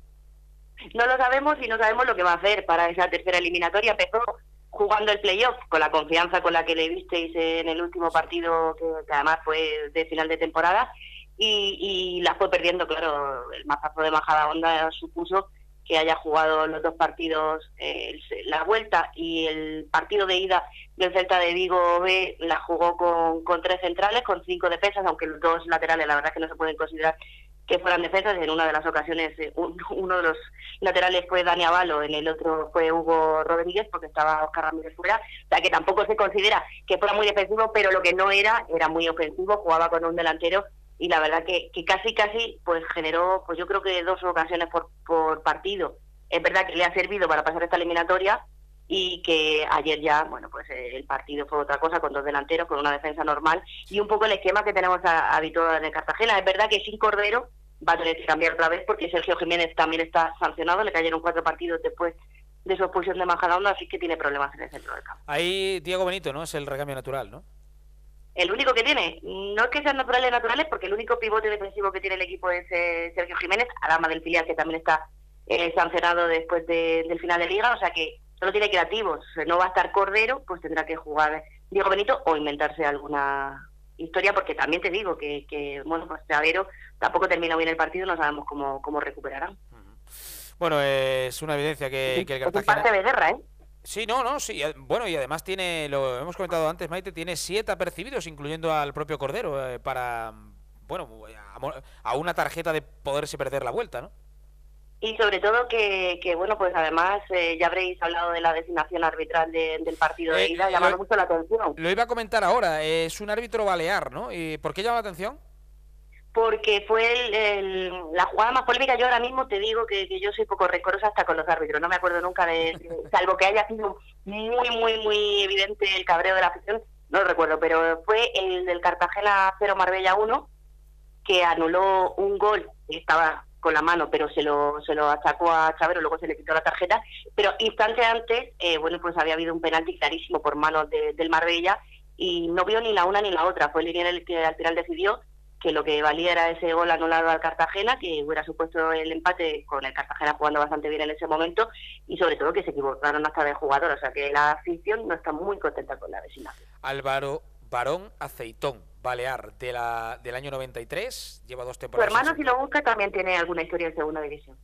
No lo sabemos y no sabemos lo que va a hacer para esa tercera eliminatoria. Empezó jugando el playoff con la confianza con la que le visteis en el último partido, que, que además fue de final de temporada, y, y la fue perdiendo, claro. El mazazo de Majada Onda supuso que haya jugado los dos partidos, eh, la vuelta y el partido de ida del Celta de Vigo B la jugó con, con tres centrales, con cinco defensas, aunque los dos laterales la verdad es que no se pueden considerar que fueran defensas. En una de las ocasiones eh, un- uno de los laterales fue Dani Avalo, en el otro fue Hugo Rodríguez, porque estaba Oscar Ramírez fuera. O sea que tampoco se considera que fuera muy defensivo, pero lo que no era, era muy ofensivo, jugaba con un delantero y la verdad que, casi casi pues generó pues yo creo que dos ocasiones por, por partido es verdad que le ha servido para pasar esta eliminatoria y que ayer ya bueno pues eh, el partido fue otra cosa con dos delanteros con una defensa normal y un poco el esquema que tenemos habituado en Cartagena es verdad que sin Cordero va a tener que cambiar otra vez porque Sergio Jiménez también está sancionado le cayeron cuatro partidos después de su expulsión de Majadahonda así que tiene problemas en el centro del campo Ahí Diego Benito, ¿no? Es el recambio natural, ¿no? El único que tiene, no es que sean naturales naturales, porque el único pivote defensivo que tiene el equipo es eh, Sergio Jiménez, Adama del filial, que también está eh, sancionado después de- del final de liga, o sea que solo tiene creativos. No va a estar Cordero, pues tendrá que jugar Diego Benito o inventarse alguna historia, porque también te digo que, que bueno, pues Chavero tampoco terminó bien el partido, no sabemos cómo, cómo recuperarán. Bueno, es una evidencia que, que el Es parte de guerra, ¿eh? Sí, no, no, sí. Bueno, y además tiene, lo hemos comentado antes, Maite, tiene siete apercibidos, incluyendo al propio Cordero, eh, para, bueno, a, a una tarjeta de poderse perder la vuelta, ¿no? Y sobre todo que, que bueno, pues además eh, ya habréis hablado de la designación arbitral de- del partido de Eh, ida, llamando mucho la atención. Lo iba a comentar ahora, es un árbitro balear, ¿no? ¿Y ¿Por qué llama la atención? Porque fue el- la jugada más polémica. Yo ahora mismo te digo que, que yo soy poco recorosa hasta con los árbitros, no me acuerdo nunca de, salvo que haya sido muy, muy, muy evidente el cabreo de la afición, no lo recuerdo, pero fue el del Cartagena 0 Marbella 1, que anuló un gol estaba con la mano, pero se lo, se lo achacó a Chavero, luego se le quitó la tarjeta, pero instante antes, eh, bueno, pues había habido un penalti clarísimo por manos de- del Marbella y no vio ni la una ni la otra, fue el que al final decidió que lo que valía era ese gol anulado al Cartagena, que hubiera supuesto el empate con el Cartagena jugando bastante bien en ese momento y sobre todo que se equivocaron hasta de jugador, o sea que la afición no está muy contenta con la designación. Álvaro Barón Aceitón, balear de la, del año 93, lleva dos Tu temporadas. hermano, en si lo busca, también tiene alguna historia en segunda división.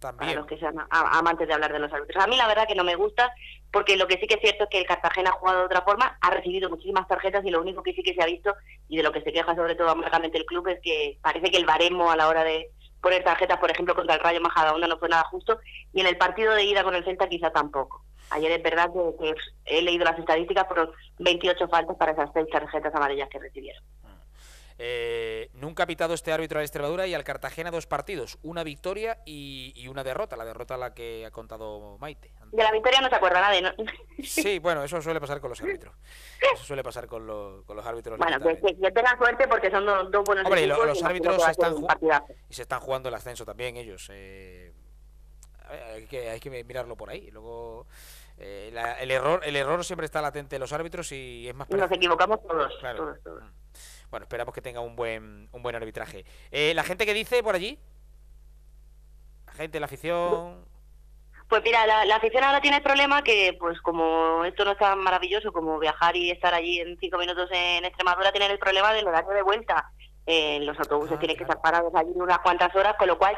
Para También. los que sean amantes de hablar de los árbitros. A mí la verdad que no me gusta, porque lo que sí que es cierto es que Cartagena ha jugado de otra forma, ha recibido muchísimas tarjetas y lo único que sí que se ha visto, y de lo que se queja sobre todo amargamente el club, es que parece que el baremo a la hora de poner tarjetas, por ejemplo, contra el Rayo Majadahonda no fue nada justo, y en el partido de ida con el Celta quizá tampoco. Ayer es verdad que, he leído las estadísticas, pero 28 faltas para esas seis tarjetas amarillas que recibieron. Eh, nunca ha pitado este árbitro a la Extremadura y al Cartagena dos partidos, una victoria y, y una derrota, la derrota la que ha contado Maite. De la victoria no se acuerda nadie, ¿no? Sí, bueno, eso suele pasar con los árbitros. Eso suele pasar con, lo- con los árbitros. Bueno, que, lamentablemente. que, que tengan suerte porque son dos, dos buenos Hombre, lo- equipos. los árbitros a están y se están jugando el ascenso también ellos. eh, a hay, que, hay que mirarlo por ahí. Luego, eh, la- el error el error siempre está latente en los árbitros y es más Nos equivocamos todos, Claro. todos, todos. Bueno, esperamos que tenga un buen un buen arbitraje. Eh, la gente que dice por allí, la gente, la afición. Pues mira, la, la afición ahora tiene el problema que, pues como esto no es tan maravilloso como viajar y estar allí en cinco minutos en Extremadura, tienen el problema del horario de vuelta. Eh, los autobuses Ah, tienen que estar parados allí unas cuantas horas, con lo cual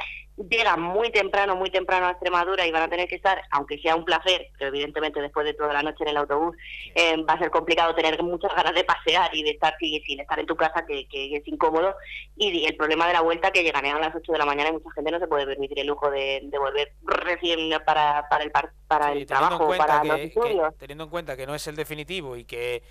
llegan muy temprano, muy temprano a Extremadura y van a tener que estar, aunque sea un placer, pero evidentemente después de toda la noche en el autobús eh, va a ser complicado tener muchas ganas de pasear y de estar sin, sin estar en tu casa, que, que es incómodo. Y el problema de la vuelta, que llegarán a las 8 de la mañana y mucha gente no se puede permitir el lujo de, de volver recién para, para el, par- para Sí, el trabajo, para que- los que- estudios. teniendo en cuenta que no es el definitivo y que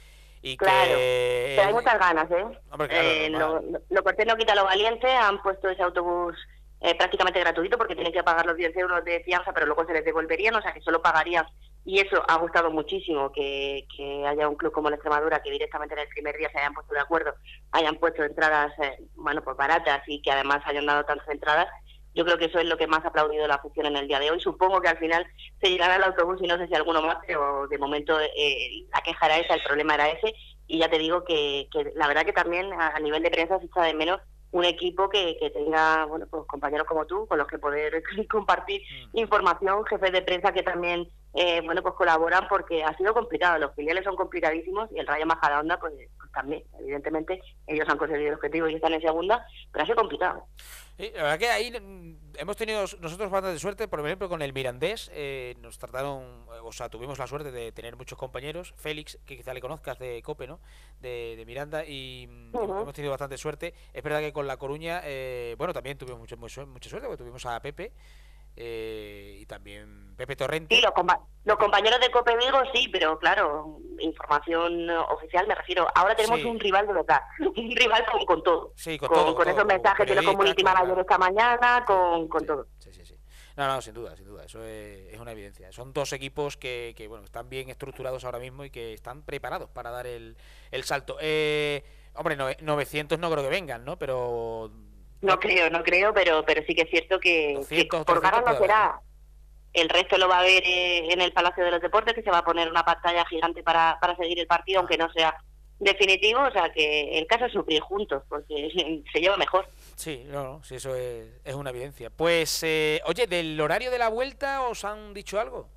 y Claro, que Pero hay muchas ganas, ¿eh? Hombre, claro, Eh, lo, lo- lo cortés no quita lo valiente. Han puesto ese autobús eh, prácticamente gratuito porque tienen que pagar los 10 euros de fianza, pero luego se les devolverían, o sea que solo pagarían. Y eso ha gustado muchísimo que, que haya un club como la Extremadura que directamente en el primer día se hayan puesto de acuerdo, hayan puesto entradas, eh, bueno, pues baratas y que además hayan dado tantas entradas. Yo creo que eso es lo que más ha aplaudido la afición en el día de hoy. Supongo que al final se llenará el autobús y no sé si alguno más, pero de momento eh, la queja era esa, el problema era ese. Y ya te digo que, que la verdad que también a, a nivel de prensa se echa de menos un equipo que, que tenga bueno pues compañeros como tú con los que poder compartir Mm. información, jefes de prensa que también eh, bueno pues colaboran porque ha sido complicado, los filiales son complicadísimos y el Rayo Majadahonda pues, pues también, evidentemente ellos han conseguido el objetivo y están en segunda, pero ha sido complicado. Sí, la verdad que ahí mm, hemos tenido nosotros bastante suerte, por ejemplo, con el Mirandés. eh, nos trataron, eh, o sea, tuvimos la suerte de tener muchos compañeros. Félix, que quizá le conozcas de Cope, ¿no? De, de Miranda, y mm, hemos tenido bastante suerte. Es verdad que con La Coruña, eh, bueno, también tuvimos mucho, mucho- mucha suerte, porque tuvimos a Pepe eh, y también Pepe Torrente. Sí, los, compa- los compañeros de Cope Vigo sí, pero claro, información oficial me refiero. Ahora tenemos Sí. un rival de verdad, un rival con, con todo. Sí, con, Con, todo. con todo, esos mensajes de los community claro, managers esta mañana, con, con Sí, todo. Sí, sí, sí. No, no, sin duda, sin duda. Eso es, es una evidencia. Son dos equipos que, que, bueno, están bien estructurados ahora mismo y que están preparados para dar el, el salto. Eh, hombre, no, 900 no creo que vengan, ¿no? Pero No creo, no creo, pero pero sí que es cierto que, 200, que por 300 ganas no será. El resto lo va a ver eh, en el Palacio de los Deportes, que se va a poner una pantalla gigante para, para seguir el partido, aunque no sea definitivo. O sea que el caso es sufrir juntos, porque se lleva mejor. Sí, no, no, sí, eso es, es una evidencia. Pues, eh, oye, ¿del horario de la vuelta os han dicho algo?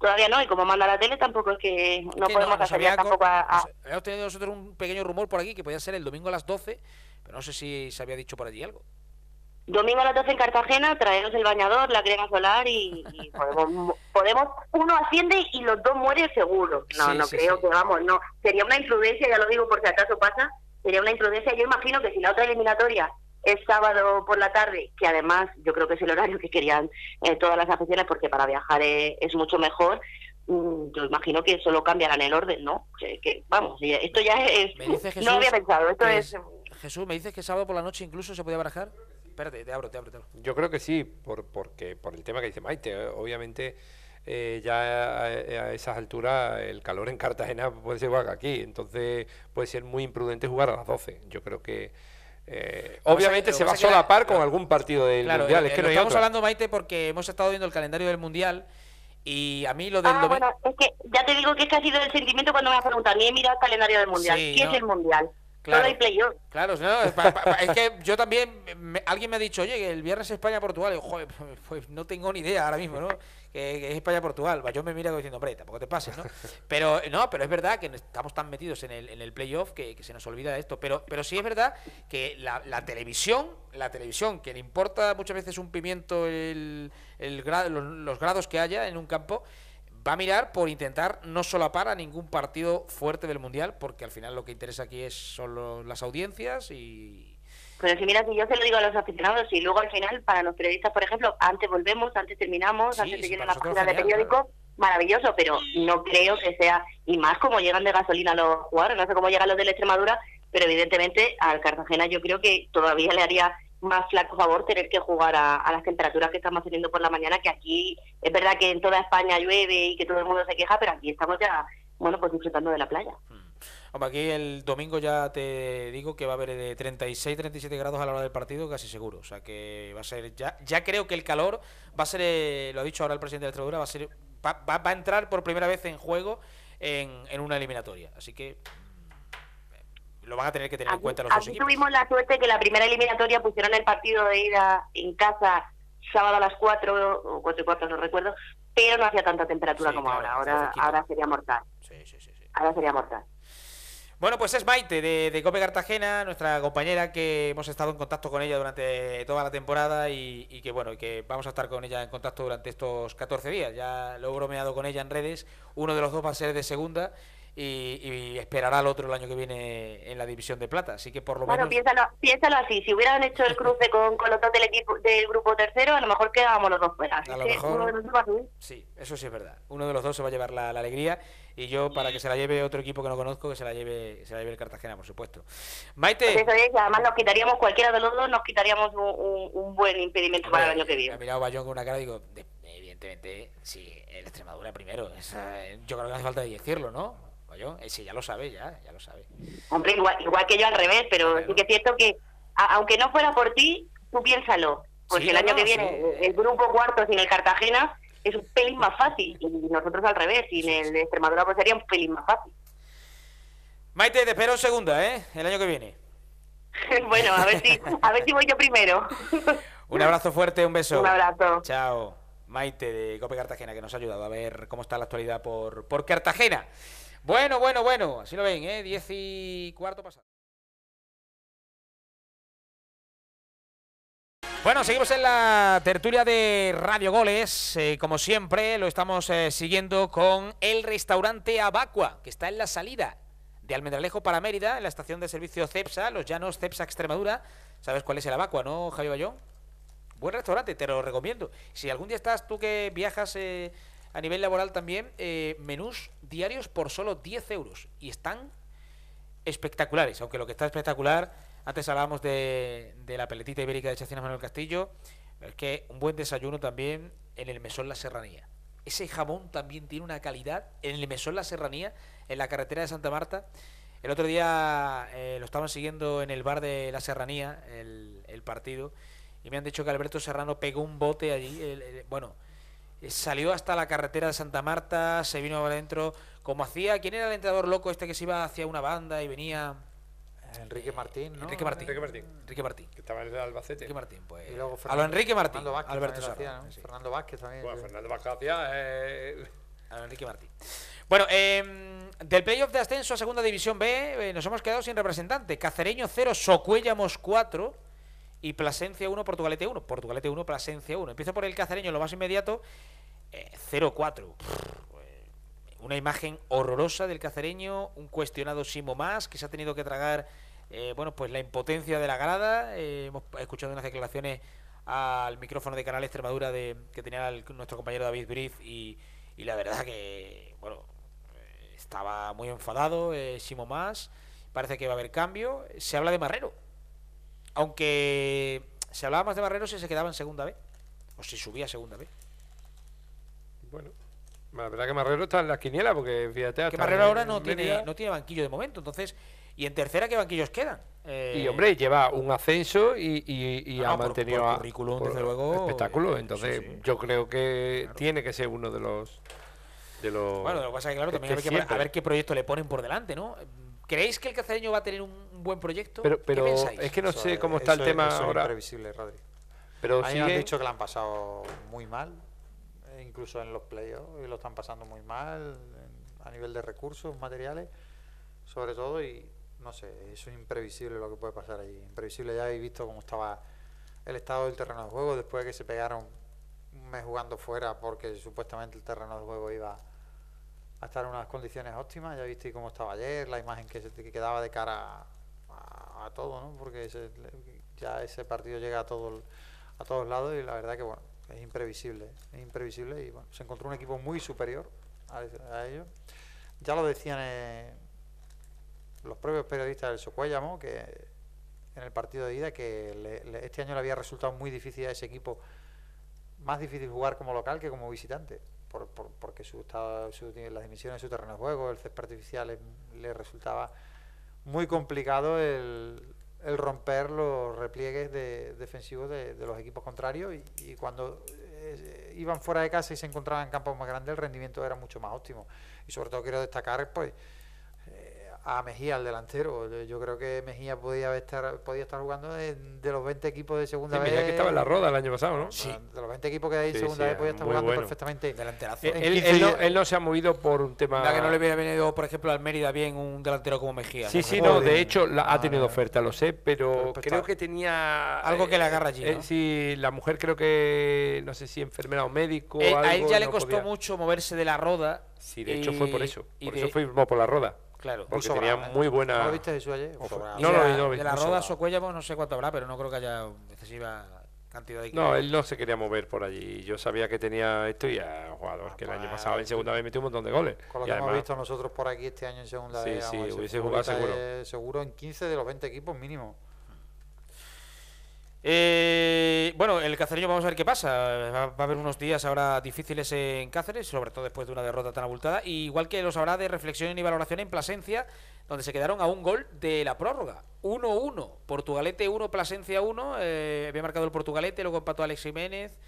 Todavía no, y como manda la tele, tampoco es que no que podemos hacer ya co- tampoco a, a- nos- Habíamos tenido nosotros un pequeño rumor por aquí que podía ser el domingo a las 12, pero no sé si se había dicho por allí algo. Domingo a las 12 en Cartagena, traeros el bañador, la crema solar y, y podemos, podemos, uno asciende y los dos mueren seguro. No, Sí, no sí, creo sí. que, vamos, no. Sería una imprudencia, ya lo digo por si acaso pasa, sería una imprudencia. Yo imagino que si la otra eliminatoria es sábado por la tarde, que además yo creo que es el horario que querían eh, todas las aficiones porque para viajar es mucho mejor, mm, yo imagino que solo cambiarán el orden, ¿no? Que, que, vamos, esto ya es... Me dice Jesús no había pensado, esto es... Jesús, ¿me dices que sábado por la noche incluso se podía barajar? Espérate, te abro, te abro, te abro. Yo creo que sí, por, porque, por el tema que dice Maite. eh, Obviamente, eh, ya a, a esas alturas el calor en Cartagena puede ser igual que aquí. Entonces, puede ser muy imprudente jugar a las 12. Yo creo que. eh, que obviamente se va que a que la- solapar con claro. algún partido del Claro, Mundial. eh, es que lo no hay estamos hablando, Maite, porque hemos estado viendo el calendario del Mundial y a mí lo del Ah, bueno, es que ya te digo que es que ha sido el sentimiento cuando me has preguntado. Ni he mirado el calendario del mundial. Sí, ¿Qué no. es el mundial? Claro. Solo hay playoff. Claro, no, es, pa- es que yo también, me- alguien me ha dicho, oye, que el viernes España-Portugal, joder, pues, no tengo ni idea ahora mismo, ¿no? Que, que es España-Portugal, yo me miro diciendo, hombre, tampoco te pases, ¿no? Pero no, pero es verdad que estamos tan metidos en el, en el playoff que, que se nos olvida de esto, pero, pero sí es verdad que la, la televisión, la televisión, que le importa muchas veces un pimiento el, el gra- los, los grados que haya en un campo, va a mirar por intentar no solapar a ningún partido fuerte del mundial, porque al final lo que interesa aquí es son lo- las audiencias y, Pero si mira, si yo se lo digo a los aficionados y luego al final, para los periodistas, por ejemplo, antes volvemos, antes terminamos, Sí, antes sí, se llena para la nosotros página de periódico, maravilloso, pero no creo que sea, y más como llegan de gasolina los jugadores, no sé cómo llegan los de la Extremadura, pero evidentemente al Cartagena yo creo que todavía le haría más flaco favor tener que jugar a, las temperaturas que estamos teniendo por la mañana, que aquí es verdad que en toda España llueve y que todo el mundo se queja, pero aquí estamos ya, bueno, pues disfrutando de la playa. Hombre, aquí el domingo ya te digo que va a haber de 36, 37 grados a la hora del partido, casi seguro. O sea que va a ser ya, ya creo que el calor va a ser, eh, lo ha dicho ahora el presidente de la Extremadura, va a ser, va, va- va a entrar por primera vez en juego en, en una eliminatoria. Así que mm, lo van a tener que tener en cuenta los dos equipos. tuvimos la suerte que la primera eliminatoria pusieron el partido de ida en casa sábado a las 4 o 4 y cuarto, no recuerdo, pero no hacía tanta temperatura Sí, como claro, ahora. Ahora, ahora sería mortal. Sí, sí, sí, sí. Ahora sería mortal. Bueno, pues es Maite de, de Cope Cartagena, nuestra compañera que hemos estado en contacto con ella durante toda la temporada y, y que bueno, y que vamos a estar con ella en contacto durante estos 14 días. Ya lo he bromeado con ella en redes, uno de los dos va a ser de segunda y, y esperará al otro el año que viene en la división de plata. Así que por lo Bueno, menos... piénsalo, piénsalo así. Si hubieran hecho el cruce con, con los dos del equipo del grupo tercero, a lo mejor quedábamos los dos fuera. A lo mejor- uno de los dos va a subir. Sí, eso sí es verdad. Uno de los dos se va a llevar la, la alegría y yo para que se la lleve otro equipo que no conozco, que se la lleve, se la lleve el Cartagena, por supuesto. Maite... Pues eso es, además nos quitaríamos, cualquiera de los dos, nos quitaríamos un, un- un buen impedimento para el año que viene. ha mirado Bayón con una cara y digo, de- evidentemente, sí, el Extremadura primero. Esa, yo creo que no hace falta decirlo, ¿no? Bayón, eh, sí, ya lo sabe, ya, ya lo sabe. Hombre, igual, igual que yo al revés, pero sí que es cierto que, a- aunque no fuera por ti, tú piénsalo. Porque Sí, el año no, que viene, sí. el grupo cuarto sin el Cartagena es un pelín más fácil. Y nosotros al revés, sin el Extremadura pues sería un pelín más fácil. Maite, te espero en segunda, ¿eh? El año que viene. bueno, a ver si, a ver si voy yo primero. Un abrazo fuerte, un beso. Un abrazo. Chao. Maite de Cope Cartagena, que nos ha ayudado a ver cómo está la actualidad por, por Cartagena. Bueno, bueno, bueno. Así lo ven, ¿eh? Diez y cuarto pasado. Bueno, seguimos en la tertulia de Radio Goles. Eh, como siempre, lo estamos eh, siguiendo con el restaurante Abacua, que está en la salida de Almendralejo para Mérida, en la estación de servicio CEPSA, Los Llanos CEPSA Extremadura. ¿Sabes cuál es el Abacua, no, Javi Bayón? Buen restaurante, te lo recomiendo. Si algún día estás tú que viajas eh, a nivel laboral también, eh, menús diarios por solo 10 euros. Y están espectaculares, aunque lo que está espectacular, antes hablábamos de, de la peletita ibérica de Chacinas Manuel Castillo, es que un buen desayuno también en el Mesón La Serranía. Ese jamón también tiene una calidad en el Mesón La Serranía, en la carretera de Santa Marta. El otro día eh, lo estaban siguiendo en el bar de La Serranía, el, partido, y me han dicho que Alberto Serrano pegó un bote allí. bueno, salió hasta la carretera de Santa Marta, se vino adentro, como hacía. ¿Quién era el entrenador loco este que se iba hacia una banda y venía? Enrique Martín, ¿no? Enrique Martín. Enrique Martín. Enrique Martín. Que estaba en el Albacete. Enrique Martín, pues. Y luego a lo Enrique Martín. Fernando Vázquez Alberto también lo hacía. ¿no? sí. Fernando Vázquez también. Bueno, sí. Fernando Vázquez eh, A lo Enrique Martín. Bueno, eh, del playoff de ascenso a segunda división B, eh, nos hemos quedado sin representante. Cacereño 0, Socuéllamos 4 y Plasencia 1, Portugalete 1. Portugalete 1, Plasencia 1. Empiezo por el Cacereño, lo más inmediato. eh, 0-4. eh, Una imagen horrorosa del cacereño, un cuestionado Simo más que se ha tenido que tragar, eh, bueno, pues la impotencia de la grada. Eh, hemos escuchado unas declaraciones al micrófono de Canal Extremadura de, que tenía nuestro compañero David Brief y, y la verdad que, bueno, eh, estaba muy enfadado Simo más. Parece que va a haber cambio. Se habla de Marrero. Aunque se hablaba más de Marrero si se quedaba en segunda B. O si subía a segunda B. bueno, la verdad que Marrero está en la quiniela porque fíjate. que hasta Marrero en ahora no media- tiene, no tiene banquillo de momento. Entonces, ¿y en tercera qué banquillos quedan? Eh, Y hombre, lleva un ascenso y, y- y No, ha no, por- mantenido por a- currículum, por desde luego, espectáculo. eh, Entonces, sí, sí. yo creo que Claro. tiene que ser uno de los de los Bueno, lo que pasa es que, claro, que- también que hay que, siempre. a ver qué proyecto le ponen por delante, ¿no? ¿Creéis que el cacereño va a tener un, buen proyecto? pero ¿Qué pero pensáis? es que no Eso sé cómo está el es- tema eso es ahora. imprevisible, Rodri. Pero A mí me han dicho que la han pasado muy mal, eh, incluso en los playoffs, y lo están pasando muy mal en- a nivel de recursos, materiales, sobre todo, y no sé, eso es imprevisible lo que puede pasar allí. Imprevisible, ya habéis visto cómo estaba el estado del terreno de juego después de que se pegaron un mes jugando fuera porque supuestamente el terreno de juego iba a estar en unas condiciones óptimas. Ya visteis cómo estaba ayer, la imagen que, se, que quedaba de cara a, todo, ¿no? Porque se- ya ese partido llega a, todo, a todos lados y la verdad que bueno, es imprevisible, es imprevisible y bueno, se encontró un equipo muy superior a, a ellos. Ya lo decían eh, los propios periodistas del Socuéllamo, que en el partido de ida, que le- le- este año le había resultado muy difícil a ese equipo, más difícil jugar como local que como visitante, por, por- porque su estado, su- las dimensiones de su terreno de juego, el césped artificial, es- le resultaba muy complicado el, romper los repliegues de- defensivos de, los equipos contrarios y, cuando eh, iban fuera de casa y se encontraban en campos más grandes el rendimiento era mucho más óptimo. Y sobre todo quiero destacar pues eh, a Mejía el delantero Yo- creo que Mejía podía estar podía estar jugando de, de los 20 equipos de segunda Sí, vez mira que estaba en la roda el año pasado, ¿no? Sí. de los 20 equipos que hay en Sí, segunda sí, vez podía estar jugando bueno. perfectamente Delanterazo. Eh, En Él, 15 él no, días- él no se ha movido por un tema... La que no le hubiera venido, por ejemplo, al Mérida bien un delantero como Mejía. Sí, ¿no? sí, no, de hecho la- ha Ah, tenido oferta, lo sé, pero Pero, pues, creo que tenía... Algo que le agarra allí, eh, ¿no? sí, la mujer creo que, no sé si enfermera o médico Eh, o algo, a él ya le costó podía. mucho moverse de la roda. Sí, de hecho fue por eso, y por de- eso firmó por la roda, Claro. porque Muy tenía ¿eh? muy ¿No buena... lo viste ayer? Sobrado. No de lo la, vi, no lo vi. de la roda. Socuéllamo no sé cuánto habrá, pero no creo que haya excesiva cantidad de No, él no se quería mover por allí. Yo sabía que tenía esto y un jugador que el año pues, pasado en segunda vez metió un montón de goles. Con lo Y que hemos visto nosotros por aquí este año en segunda Sí, vez, sí, ese hubiese jugado seguro. seguro en 15 de los 20 equipos mínimo. Eh, bueno, el cacereño vamos a ver qué pasa. Va, a haber unos días ahora difíciles en Cáceres, sobre todo después de una derrota tan abultada. Igual que los habrá de reflexión y valoración en Plasencia, donde se quedaron a un gol de la prórroga. 1-1. Portugalete 1, Plasencia 1. Eh, había marcado el Portugalete, luego empató Alex Jiménez.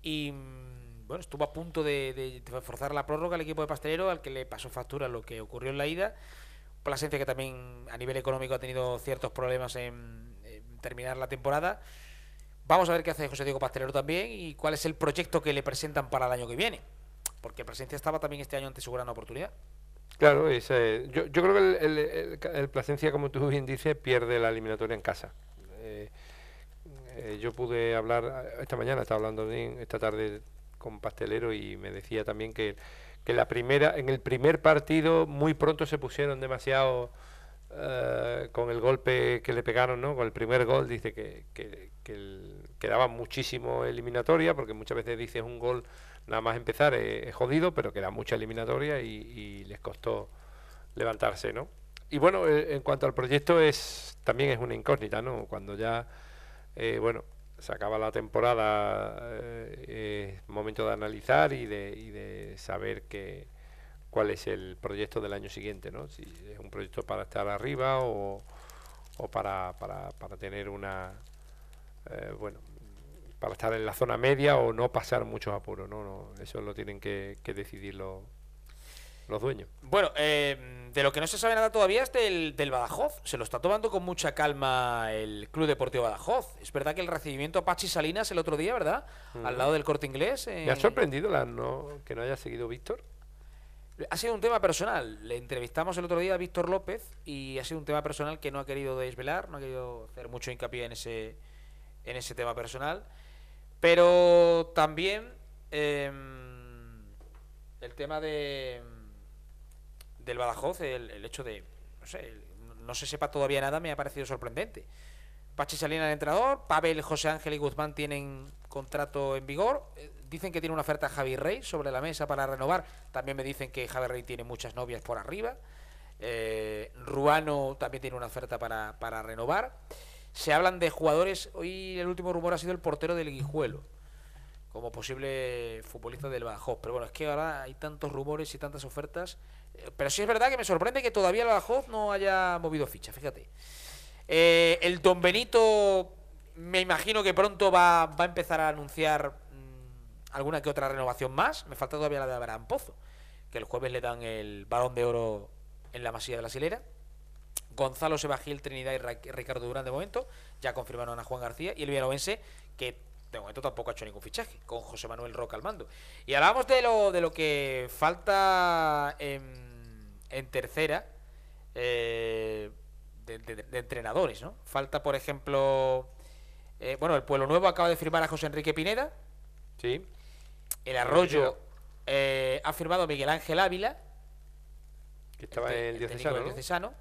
Y mm, bueno, estuvo a punto de, de- forzar la prórroga al equipo de Pastelero, al que le pasó factura lo que ocurrió en la ida. Plasencia que también a nivel económico ha tenido ciertos problemas en terminar la temporada. Vamos a ver qué hace José Diego Pastelero también y cuál es el proyecto que le presentan para el año que viene. Porque Plasencia estaba también este año ante su gran oportunidad. Claro, ese- yo, yo creo que el, el, el- el Plasencia, como tú bien dices, pierde la eliminatoria en casa. Eh, eh, yo pude hablar eh, esta mañana, estaba hablando esta tarde con Pastelero y me decía también que, que la primera, en el primer partido muy pronto se pusieron demasiado eh, con el golpe que le pegaron, ¿no? Con el primer gol dice que, que, que muchísimo eliminatoria, porque muchas veces dices un gol nada más empezar es, jodido, pero que da mucha eliminatoria y, y les costó levantarse, ¿no? Y bueno, eh, en cuanto al proyecto es también es una incógnita, ¿no? Cuando ya, eh, bueno, se acaba la temporada, eh, es momento de analizar y de, y de saber que, cuál es el proyecto del año siguiente, ¿no? Si es un proyecto para estar arriba o, o para, para, para tener una, eh, bueno, para estar en la zona media o no pasar muchos apuros, ¿no? no eso lo tienen que, que decidir los, los dueños. Bueno, eh, de lo que no se sabe nada todavía es del, del Badajoz. Se lo está tomando con mucha calma el Club Deportivo Badajoz. Es verdad que el recibimiento a Pachi Salinas el otro día, ¿verdad? Al lado del corte inglés. Me ha eh, sorprendido la no, que no haya seguido Víctor. Ha sido un tema personal. Le entrevistamos el otro día a Víctor López y ha sido un tema personal que no ha querido desvelar, no ha querido hacer mucho hincapié en ese, en ese tema personal. Pero también em, el tema de del Badajoz, el, el hecho de no, sé, no se sepa todavía nada, me ha parecido sorprendente. Pachi Salina el entrenador, Pavel, José Ángel y Guzmán tienen contrato en vigor. Dicen que tiene una oferta Javi Rey sobre la mesa para renovar. También me dicen que Javi Rey tiene muchas novias por arriba. Eh, Ruano también tiene una oferta para, para renovar. Se hablan de jugadores. Hoy el último rumor ha sido el portero del Guijuelo como posible futbolista del Badajoz. Pero bueno, es que ahora hay tantos rumores y tantas ofertas. Eh, Pero sí es verdad que me sorprende que todavía el Badajoz no haya movido ficha, fíjate. Eh, el Don Benito, me imagino que pronto va, va a empezar a anunciar alguna que otra renovación más. Me falta todavía la de Abraham Pozo, que el jueves le dan el balón de oro en la masía de la Silera. Gonzalo Sebagil, Trinidad y Ricardo Durán de momento. Ya confirmaron a Juan García y el Villarroense, que de momento tampoco ha hecho ningún fichaje, con José Manuel Roca al mando. Y hablamos de lo, de lo que falta en, tercera eh, de entrenadores, ¿no? Falta, por ejemplo, eh, bueno, el Pueblo Nuevo acaba de firmar a José Enrique Pineda. Sí. El Arroyo eh, ha firmado Miguel Ángel Ávila. Que estaba en el diocesano, del ¿no? diocesano.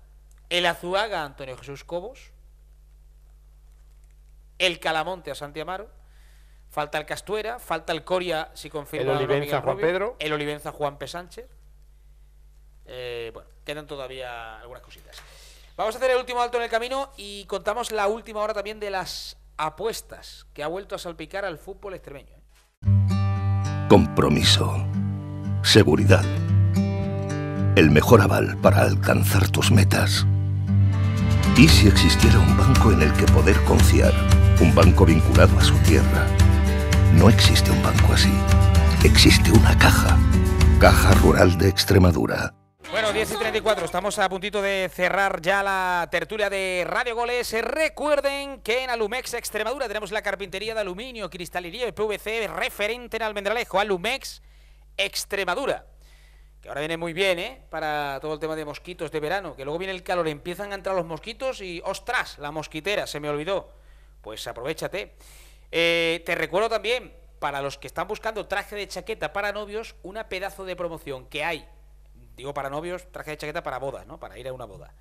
El Azuaga, Antonio Jesús Cobos. el Calamonte a Santi Amaro, falta el Castuera, falta el Coria si confirma El Olivenza, Juan Rubio, Pedro. el Olivenza Juan P. Sánchez. Eh, bueno, quedan todavía algunas cositas. Vamos a hacer el último alto en el camino y contamos la última hora también de las apuestas que ha vuelto a salpicar al fútbol extremeño. Compromiso. Seguridad. El mejor aval para alcanzar tus metas. ¿Y si existiera un banco en el que poder confiar? Un banco vinculado a su tierra. No existe un banco así. Existe una caja. Caja Rural de Extremadura. Bueno, 10 y 34, estamos a puntito de cerrar ya la tertulia de Radio Goles. Recuerden que en Alumex Extremadura tenemos la carpintería de aluminio, cristalería y PVC referente en Almendralejo. Alumex Extremadura. Que ahora viene muy bien, ¿eh? Para todo el tema de mosquitos de verano. Que luego viene el calor, empiezan a entrar los mosquitos y ¡ostras! La mosquitera, se me olvidó. Pues aprovechate. Eh, te recuerdo también, para los que están buscando traje de chaqueta para novios, una pedazo de promoción que hay digo para novios, traje de chaqueta para bodas, ¿no? Para ir a una boda.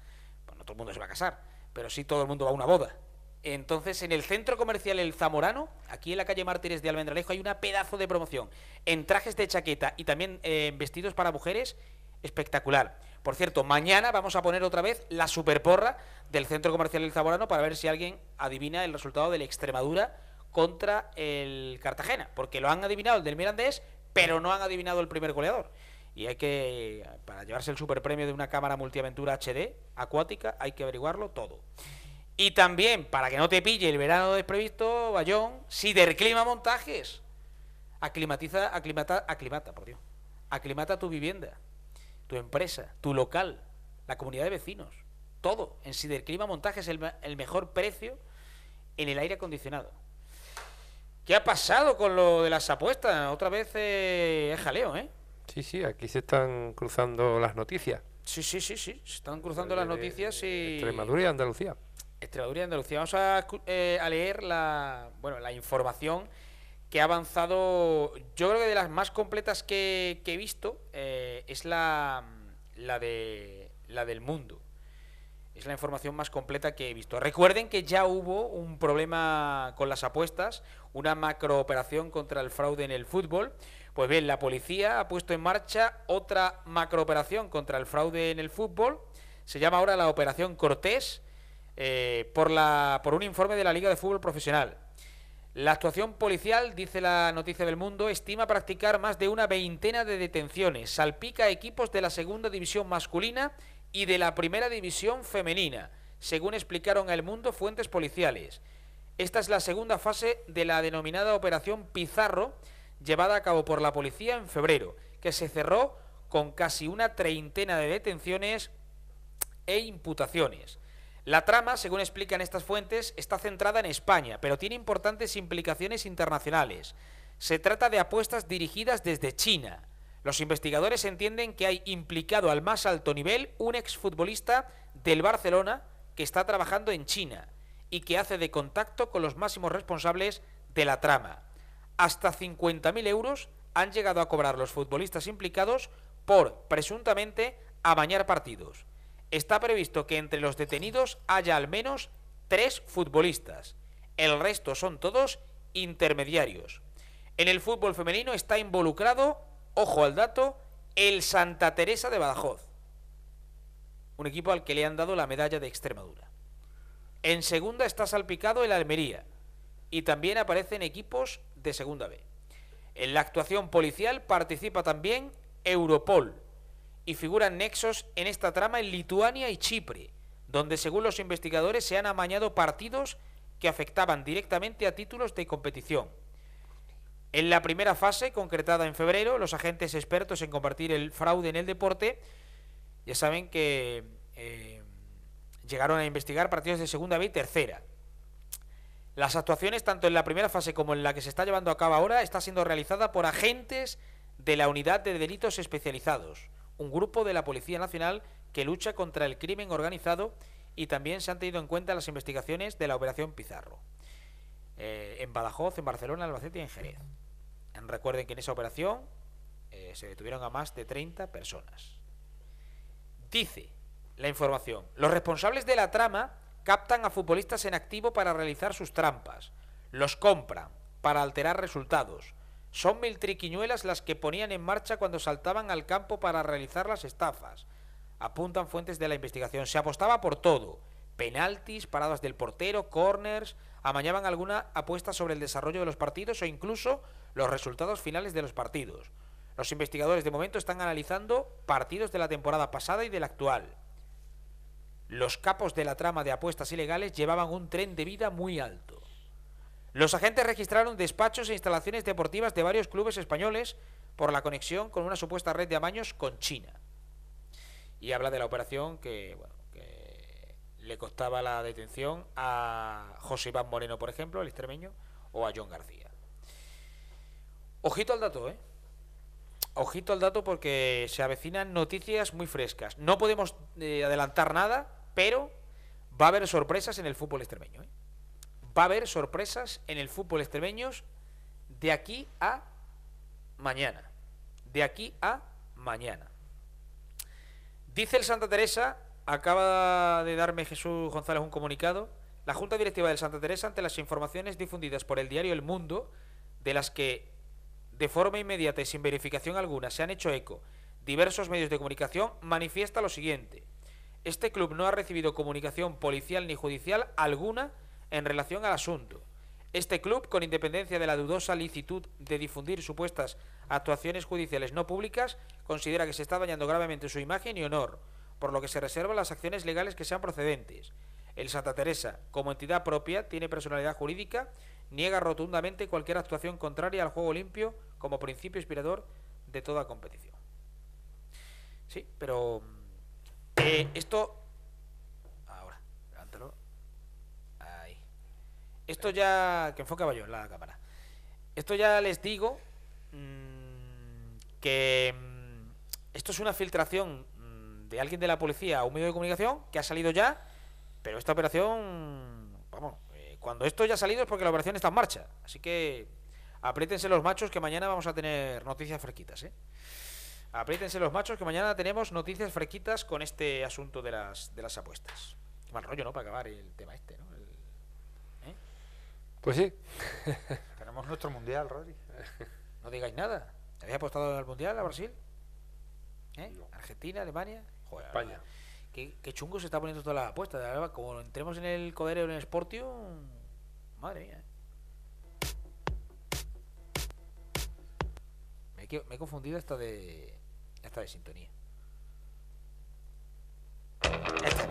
Pues no todo el mundo se va a casar, pero sí todo el mundo va a una boda. Entonces, en el centro comercial El Zamorano, aquí en la calle Mártires de Almendralejo, hay una pedazo de promoción en trajes de chaqueta y también eh, vestidos para mujeres espectacular. Por cierto, mañana vamos a poner otra vez la superporra del centro comercial El Zamorano para ver si alguien adivina el resultado del Extremadura contra el Cartagena, porque lo han adivinado el del Mirandés, pero no han adivinado el primer goleador y hay que, para llevarse el superpremio de una cámara multiaventura HD acuática, hay que averiguarlo todo. Y también, para que no te pille el verano desprevisto, Bayón, Siderclima Montajes. Aclimatiza, aclimata, aclimata, por Dios. Aclimata tu vivienda, tu empresa, tu local, la comunidad de vecinos. Todo. En Siderclima Montajes el, el mejor precio en el aire acondicionado. ¿Qué ha pasado con lo de las apuestas? Otra vez eh, es jaleo, ¿eh? Sí, sí, aquí se están cruzando las noticias. Sí, sí, sí, sí. Se están cruzando las noticias y. Extremadura y Andalucía. Extremadura y Andalucía. Vamos a, eh, a, leer la, bueno, la información que ha avanzado. Yo creo que de las más completas que, que he visto eh, es la, la, de, la del mundo. Es la información más completa que he visto. Recuerden que ya hubo un problema con las apuestas, una macrooperación contra el fraude en el fútbol. Pues bien, la policía ha puesto en marcha otra macrooperación contra el fraude en el fútbol. Se llama ahora la Operación Cortés, eh, por, la, por un informe de la Liga de Fútbol Profesional. La actuación policial, dice la noticia del mundo, estima practicar más de una veintena de detenciones. Salpica a equipos de la segunda división masculina y de la primera división femenina, según explicaron al mundo fuentes policiales. Esta es la segunda fase de la denominada Operación Pizarro, llevada a cabo por la policía en febrero, que se cerró con casi una treintena de detenciones e imputaciones. La trama, según explican estas fuentes, está centrada en España, pero tiene importantes implicaciones internacionales. Se trata de apuestas dirigidas desde China. Los investigadores entienden que hay implicado al más alto nivel un exfutbolista del Barcelona que está trabajando en China y que hace de contacto con los máximos responsables de la trama hasta 50.000 euros han llegado a cobrar los futbolistas implicados por, presuntamente, amañar partidos. Está previsto que entre los detenidos haya al menos tres futbolistas. El resto son todos intermediarios. En el fútbol femenino está involucrado, ojo al dato, el Santa Teresa de Badajoz. Un equipo al que le han dado la medalla de Extremadura. En segunda está salpicado el Almería. Y también aparecen equipos de Segunda B. En la actuación policial participa también Europol y figuran nexos en esta trama en Lituania y Chipre, donde según los investigadores se han amañado partidos que afectaban directamente a títulos de competición. En la primera fase, concretada en febrero, los agentes expertos en combatir el fraude en el deporte ya saben que eh, llegaron a investigar partidos de segunda B y tercera. Las actuaciones, tanto en la primera fase como en la que se está llevando a cabo ahora, está siendo realizada por agentes de la Unidad de Delitos Especializados, un grupo de la Policía Nacional que lucha contra el crimen organizado y también se han tenido en cuenta las investigaciones de la Operación Pizarro. Eh, en Badajoz, en Barcelona, Albacete y en Jerez. Recuerden que en esa operación eh, se detuvieron a más de 30 personas. Dice la información, los responsables de la trama captan a futbolistas en activo para realizar sus trampas, los compran para alterar resultados. Son mil triquiñuelas las que ponían en marcha cuando saltaban al campo para realizar las estafas. Apuntan fuentes de la investigación. Se apostaba por todo. Penaltis, paradas del portero, corners, amañaban alguna apuesta sobre el desarrollo de los partidos o incluso los resultados finales de los partidos. Los investigadores de momento están analizando partidos de la temporada pasada y de la actual. Los capos de la trama de apuestas ilegales llevaban un tren de vida muy alto. Los agentes registraron despachos e instalaciones deportivas de varios clubes españoles por la conexión con una supuesta red de amaños con China. Y habla de la operación que, bueno, que le costaba la detención a José Iván Moreno, por ejemplo, el extremeño, o a John García. Ojito al dato, ¿eh? Ojito al dato porque se avecinan noticias muy frescas. No podemos eh, adelantar nada, pero va a haber sorpresas en el fútbol extremeño. ¿eh? Va a haber sorpresas en el fútbol extremeño de aquí a mañana. De aquí a mañana. Dice el Santa Teresa, acaba de darme Jesús González un comunicado, la Junta Directiva del Santa Teresa ante las informaciones difundidas por el diario El Mundo, de las que de forma inmediata y sin verificación alguna se han hecho eco diversos medios de comunicación, manifiesta lo siguiente. Este club no ha recibido comunicación policial ni judicial alguna en relación al asunto. Este club, con independencia de la dudosa licitud de difundir supuestas actuaciones judiciales no públicas, considera que se está dañando gravemente su imagen y honor, por lo que se reservan las acciones legales que sean procedentes. El Santa Teresa, como entidad propia, tiene personalidad jurídica, niega rotundamente cualquier actuación contraria al juego limpio como principio inspirador de toda competición. Sí, pero eh, esto... Ahora, levántalo. Ahí. Esto ya... Que enfocaba yo en la cámara. Esto ya les digo mm, que mm, esto es una filtración mm, de alguien de la policía a un medio de comunicación que ha salido ya, pero esta operación, vamos, eh, cuando esto ya ha salido es porque la operación está en marcha. Así que apriétense los machos que mañana vamos a tener noticias fresquitas, ¿eh? Apriétense los machos que mañana tenemos noticias fresquitas con este asunto de las, de las apuestas. Qué mal rollo, ¿no? Para acabar el tema este, ¿no? El- ¿eh? Pues sí. Tenemos nuestro mundial, Rodri. No digáis nada. ¿Habéis apostado al Mundial a Brasil? ¿Eh? ¿Argentina, Alemania? Joder, España. Qué, qué chungo se está poniendo toda la apuesta. de verdad, Como entremos en el Codere o en el Sportium... Madre mía. Me he, me he confundido hasta de... Hasta de sintonía. Esta.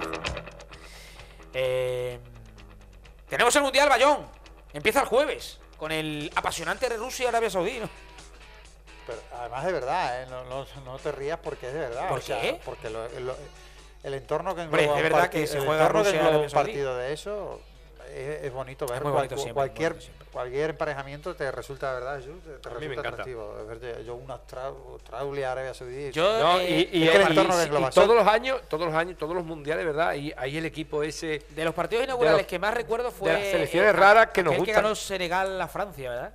Eh, tenemos el Mundial, Bayón. Empieza el jueves. Con el apasionante de Rusia y Arabia Saudí. ¿no? Pero además de verdad, ¿eh? no, no, no te rías porque es de verdad. ¿Por o sea, qué? porque lo- lo- el entorno que Hombre, engloba es un verdad que se juega Rusia, un partido de eso es, es bonito ver. muy Cual- bonito siempre, cualquier, muy bonito siempre. cualquier emparejamiento te resulta, de verdad, Jesús, te, te A mí me resulta encanta. atractivo. Es Yo una Austral- Australia, Arabia Saudí. Yo, No, eh, y, y- es y- y- todos los años, todos los años, todos los mundiales, ¿verdad? Y ahí el equipo ese De los partidos inaugurales los- que más recuerdo fue. las selecciones eh, raras que nos aquel que gustan. ganó Senegal a Francia, ¿verdad?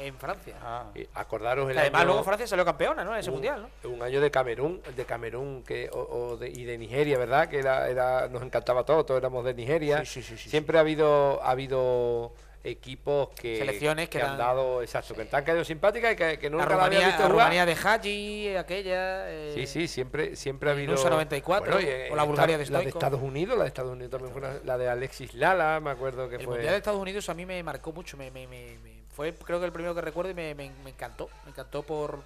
En Francia. Ah. acordaros el además año- luego Francia salió campeona, ¿no? En ese un, mundial, ¿no? un año de Camerún, de Camerún que, o, o de, y de Nigeria, ¿verdad? Que era, era, nos encantaba todo, todos éramos de Nigeria. Sí, sí, sí, sí, Siempre ha habido ha habido equipos que, Selecciones que han dado, exacto, que te han caído simpáticas y que, que nunca La Rumanía, visto la jugar. Rumanía de Haji, aquella. eh, Sí, sí, siempre, siempre ha el habido. USA 94, y, eh, o la Bulgaria de esta- La de Stoico. Estados Unidos, la de Estados Unidos también fue una- la de Alexis Lala, me acuerdo que El fue. mundial de Estados Unidos a mí me marcó mucho. Me, me- me- me- fue, creo que el primero que recuerdo y me, me- me encantó. Me encantó por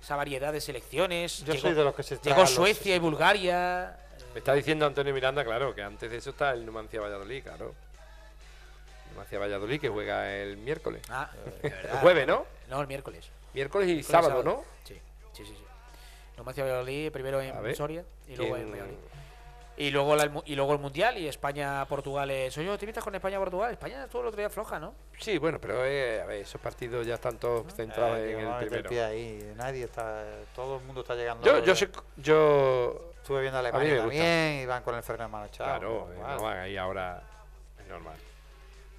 esa variedad de selecciones. Yo Llegó- soy de los que se Llegó los- Suecia y Bulgaria. Me está diciendo Antonio Miranda, claro, que antes de eso está el Numancia Valladolid, claro. Numancia Valladolid que juega el miércoles. Ah, El jueves, ¿no? No, el miércoles. Miércoles y Miércoles, sábado, ¿no? Sí, sí, sí. sí. Numancia Valladolid primero en Soria y luego en ¿quién- Valladolid. Y luego, la- y luego el Mundial y España-Portugal. eh, ¿Soy yo optimista con España-Portugal? España estuvo el otro día floja, ¿no? Sí, bueno, pero eh, a ver, esos partidos ya están todos centrados Eh, en a el primero. pie ahí. Nadie está. Todo el mundo está llegando. Yo, yo sé, yo, Estuve viendo a Alemania gusta. también y van con el freno de mano echado, claro, eh, no van ahí ahora, es normal.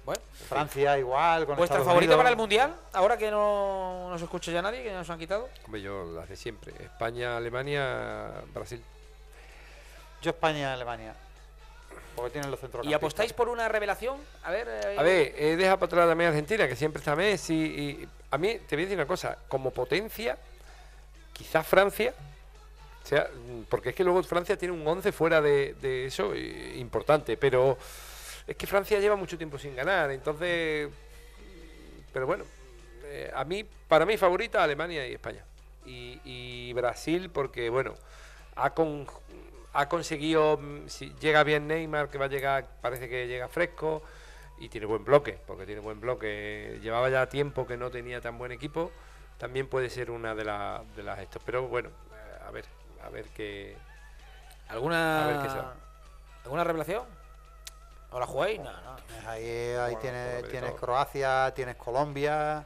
Bueno, Francia igual. Con ¿vuestra Estados favorita Unidos. para el Mundial? Ahora que no nos escucha ya nadie, que nos han quitado. Hombre, yo las de siempre. España, Alemania, Brasil. Yo España, Alemania. Porque tienen los centros. ¿Y apostáis por una revelación? A ver. eh, A ver, he dejado para atrás también a Argentina, que siempre está Messi. Y a mí, te voy a decir una cosa, como potencia, quizás Francia, o sea, porque es que luego Francia tiene un 11 fuera de, de eso eh, importante, pero es que Francia lleva mucho tiempo sin ganar, entonces, pero bueno, eh, a mí, para mí favorita Alemania y España. Y, y Brasil, porque bueno, ha, con- ha conseguido, mm, si llega bien Neymar, que va a llegar, parece que llega fresco, y tiene buen bloque, porque tiene buen bloque. Llevaba ya tiempo que no tenía tan buen equipo, también puede ser una de, la- de las estos. Pero bueno, eh, a ver, a ver qué. ¿Alguna, A ver qué. ¿Alguna revelación? ¿O la jugáis? No, no. Ahí, ahí Bueno, tienes, todo. Croacia, tienes Colombia.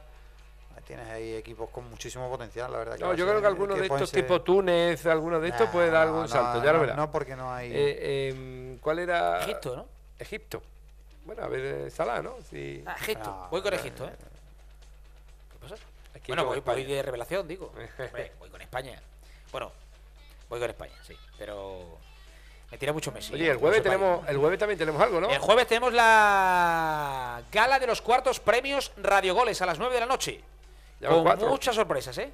Tienes ahí equipos con muchísimo potencial, la verdad. No, va a yo creo que alguno de estos ser- tipo Túnez, alguno de estos Nah, puede dar no, algún no, salto, ya lo no, verás. No, porque no hay. Eh, em, ¿Cuál era? Egipto, ¿no? Egipto. Bueno, a ver, eh, Salah, ¿no? Sí. Ah, Egipto. No, voy con Egipto, ¿eh? ¿Qué pasa? Es que Bueno, voy, voy de revelación, digo. Hombre, voy con España. Bueno, voy con España, sí. Pero me tira mucho Messi. Oye, ¿eh? el Que jueves tenemos, el jueves también tenemos algo, ¿no? El jueves tenemos la gala de los cuartos premios Radio Goles a las 9 de la noche. Ya con cuatro. muchas sorpresas, ¿eh?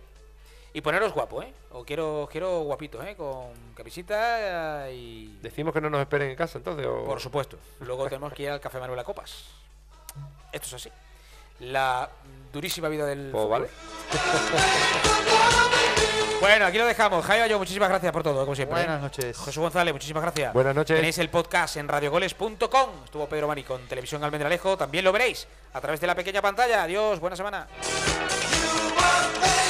Y poneros guapo, ¿eh? O quiero, quiero guapito, ¿eh? Con camisita y... Decimos que no nos esperen en casa, entonces. O... Por supuesto. Luego tenemos que ir al Café Manuela Copas. Esto es así. La durísima vida del Pues vale. Bueno, aquí lo dejamos. Jaime yo muchísimas gracias por todo, como siempre. ¿eh? Buenas noches. Jesús González, muchísimas gracias. Buenas noches. Tenéis el podcast en radiogoles.com. Estuvo Pedro Mani con Televisión Almendralejo. También lo veréis a través de la pequeña pantalla. Adiós, buena semana. Love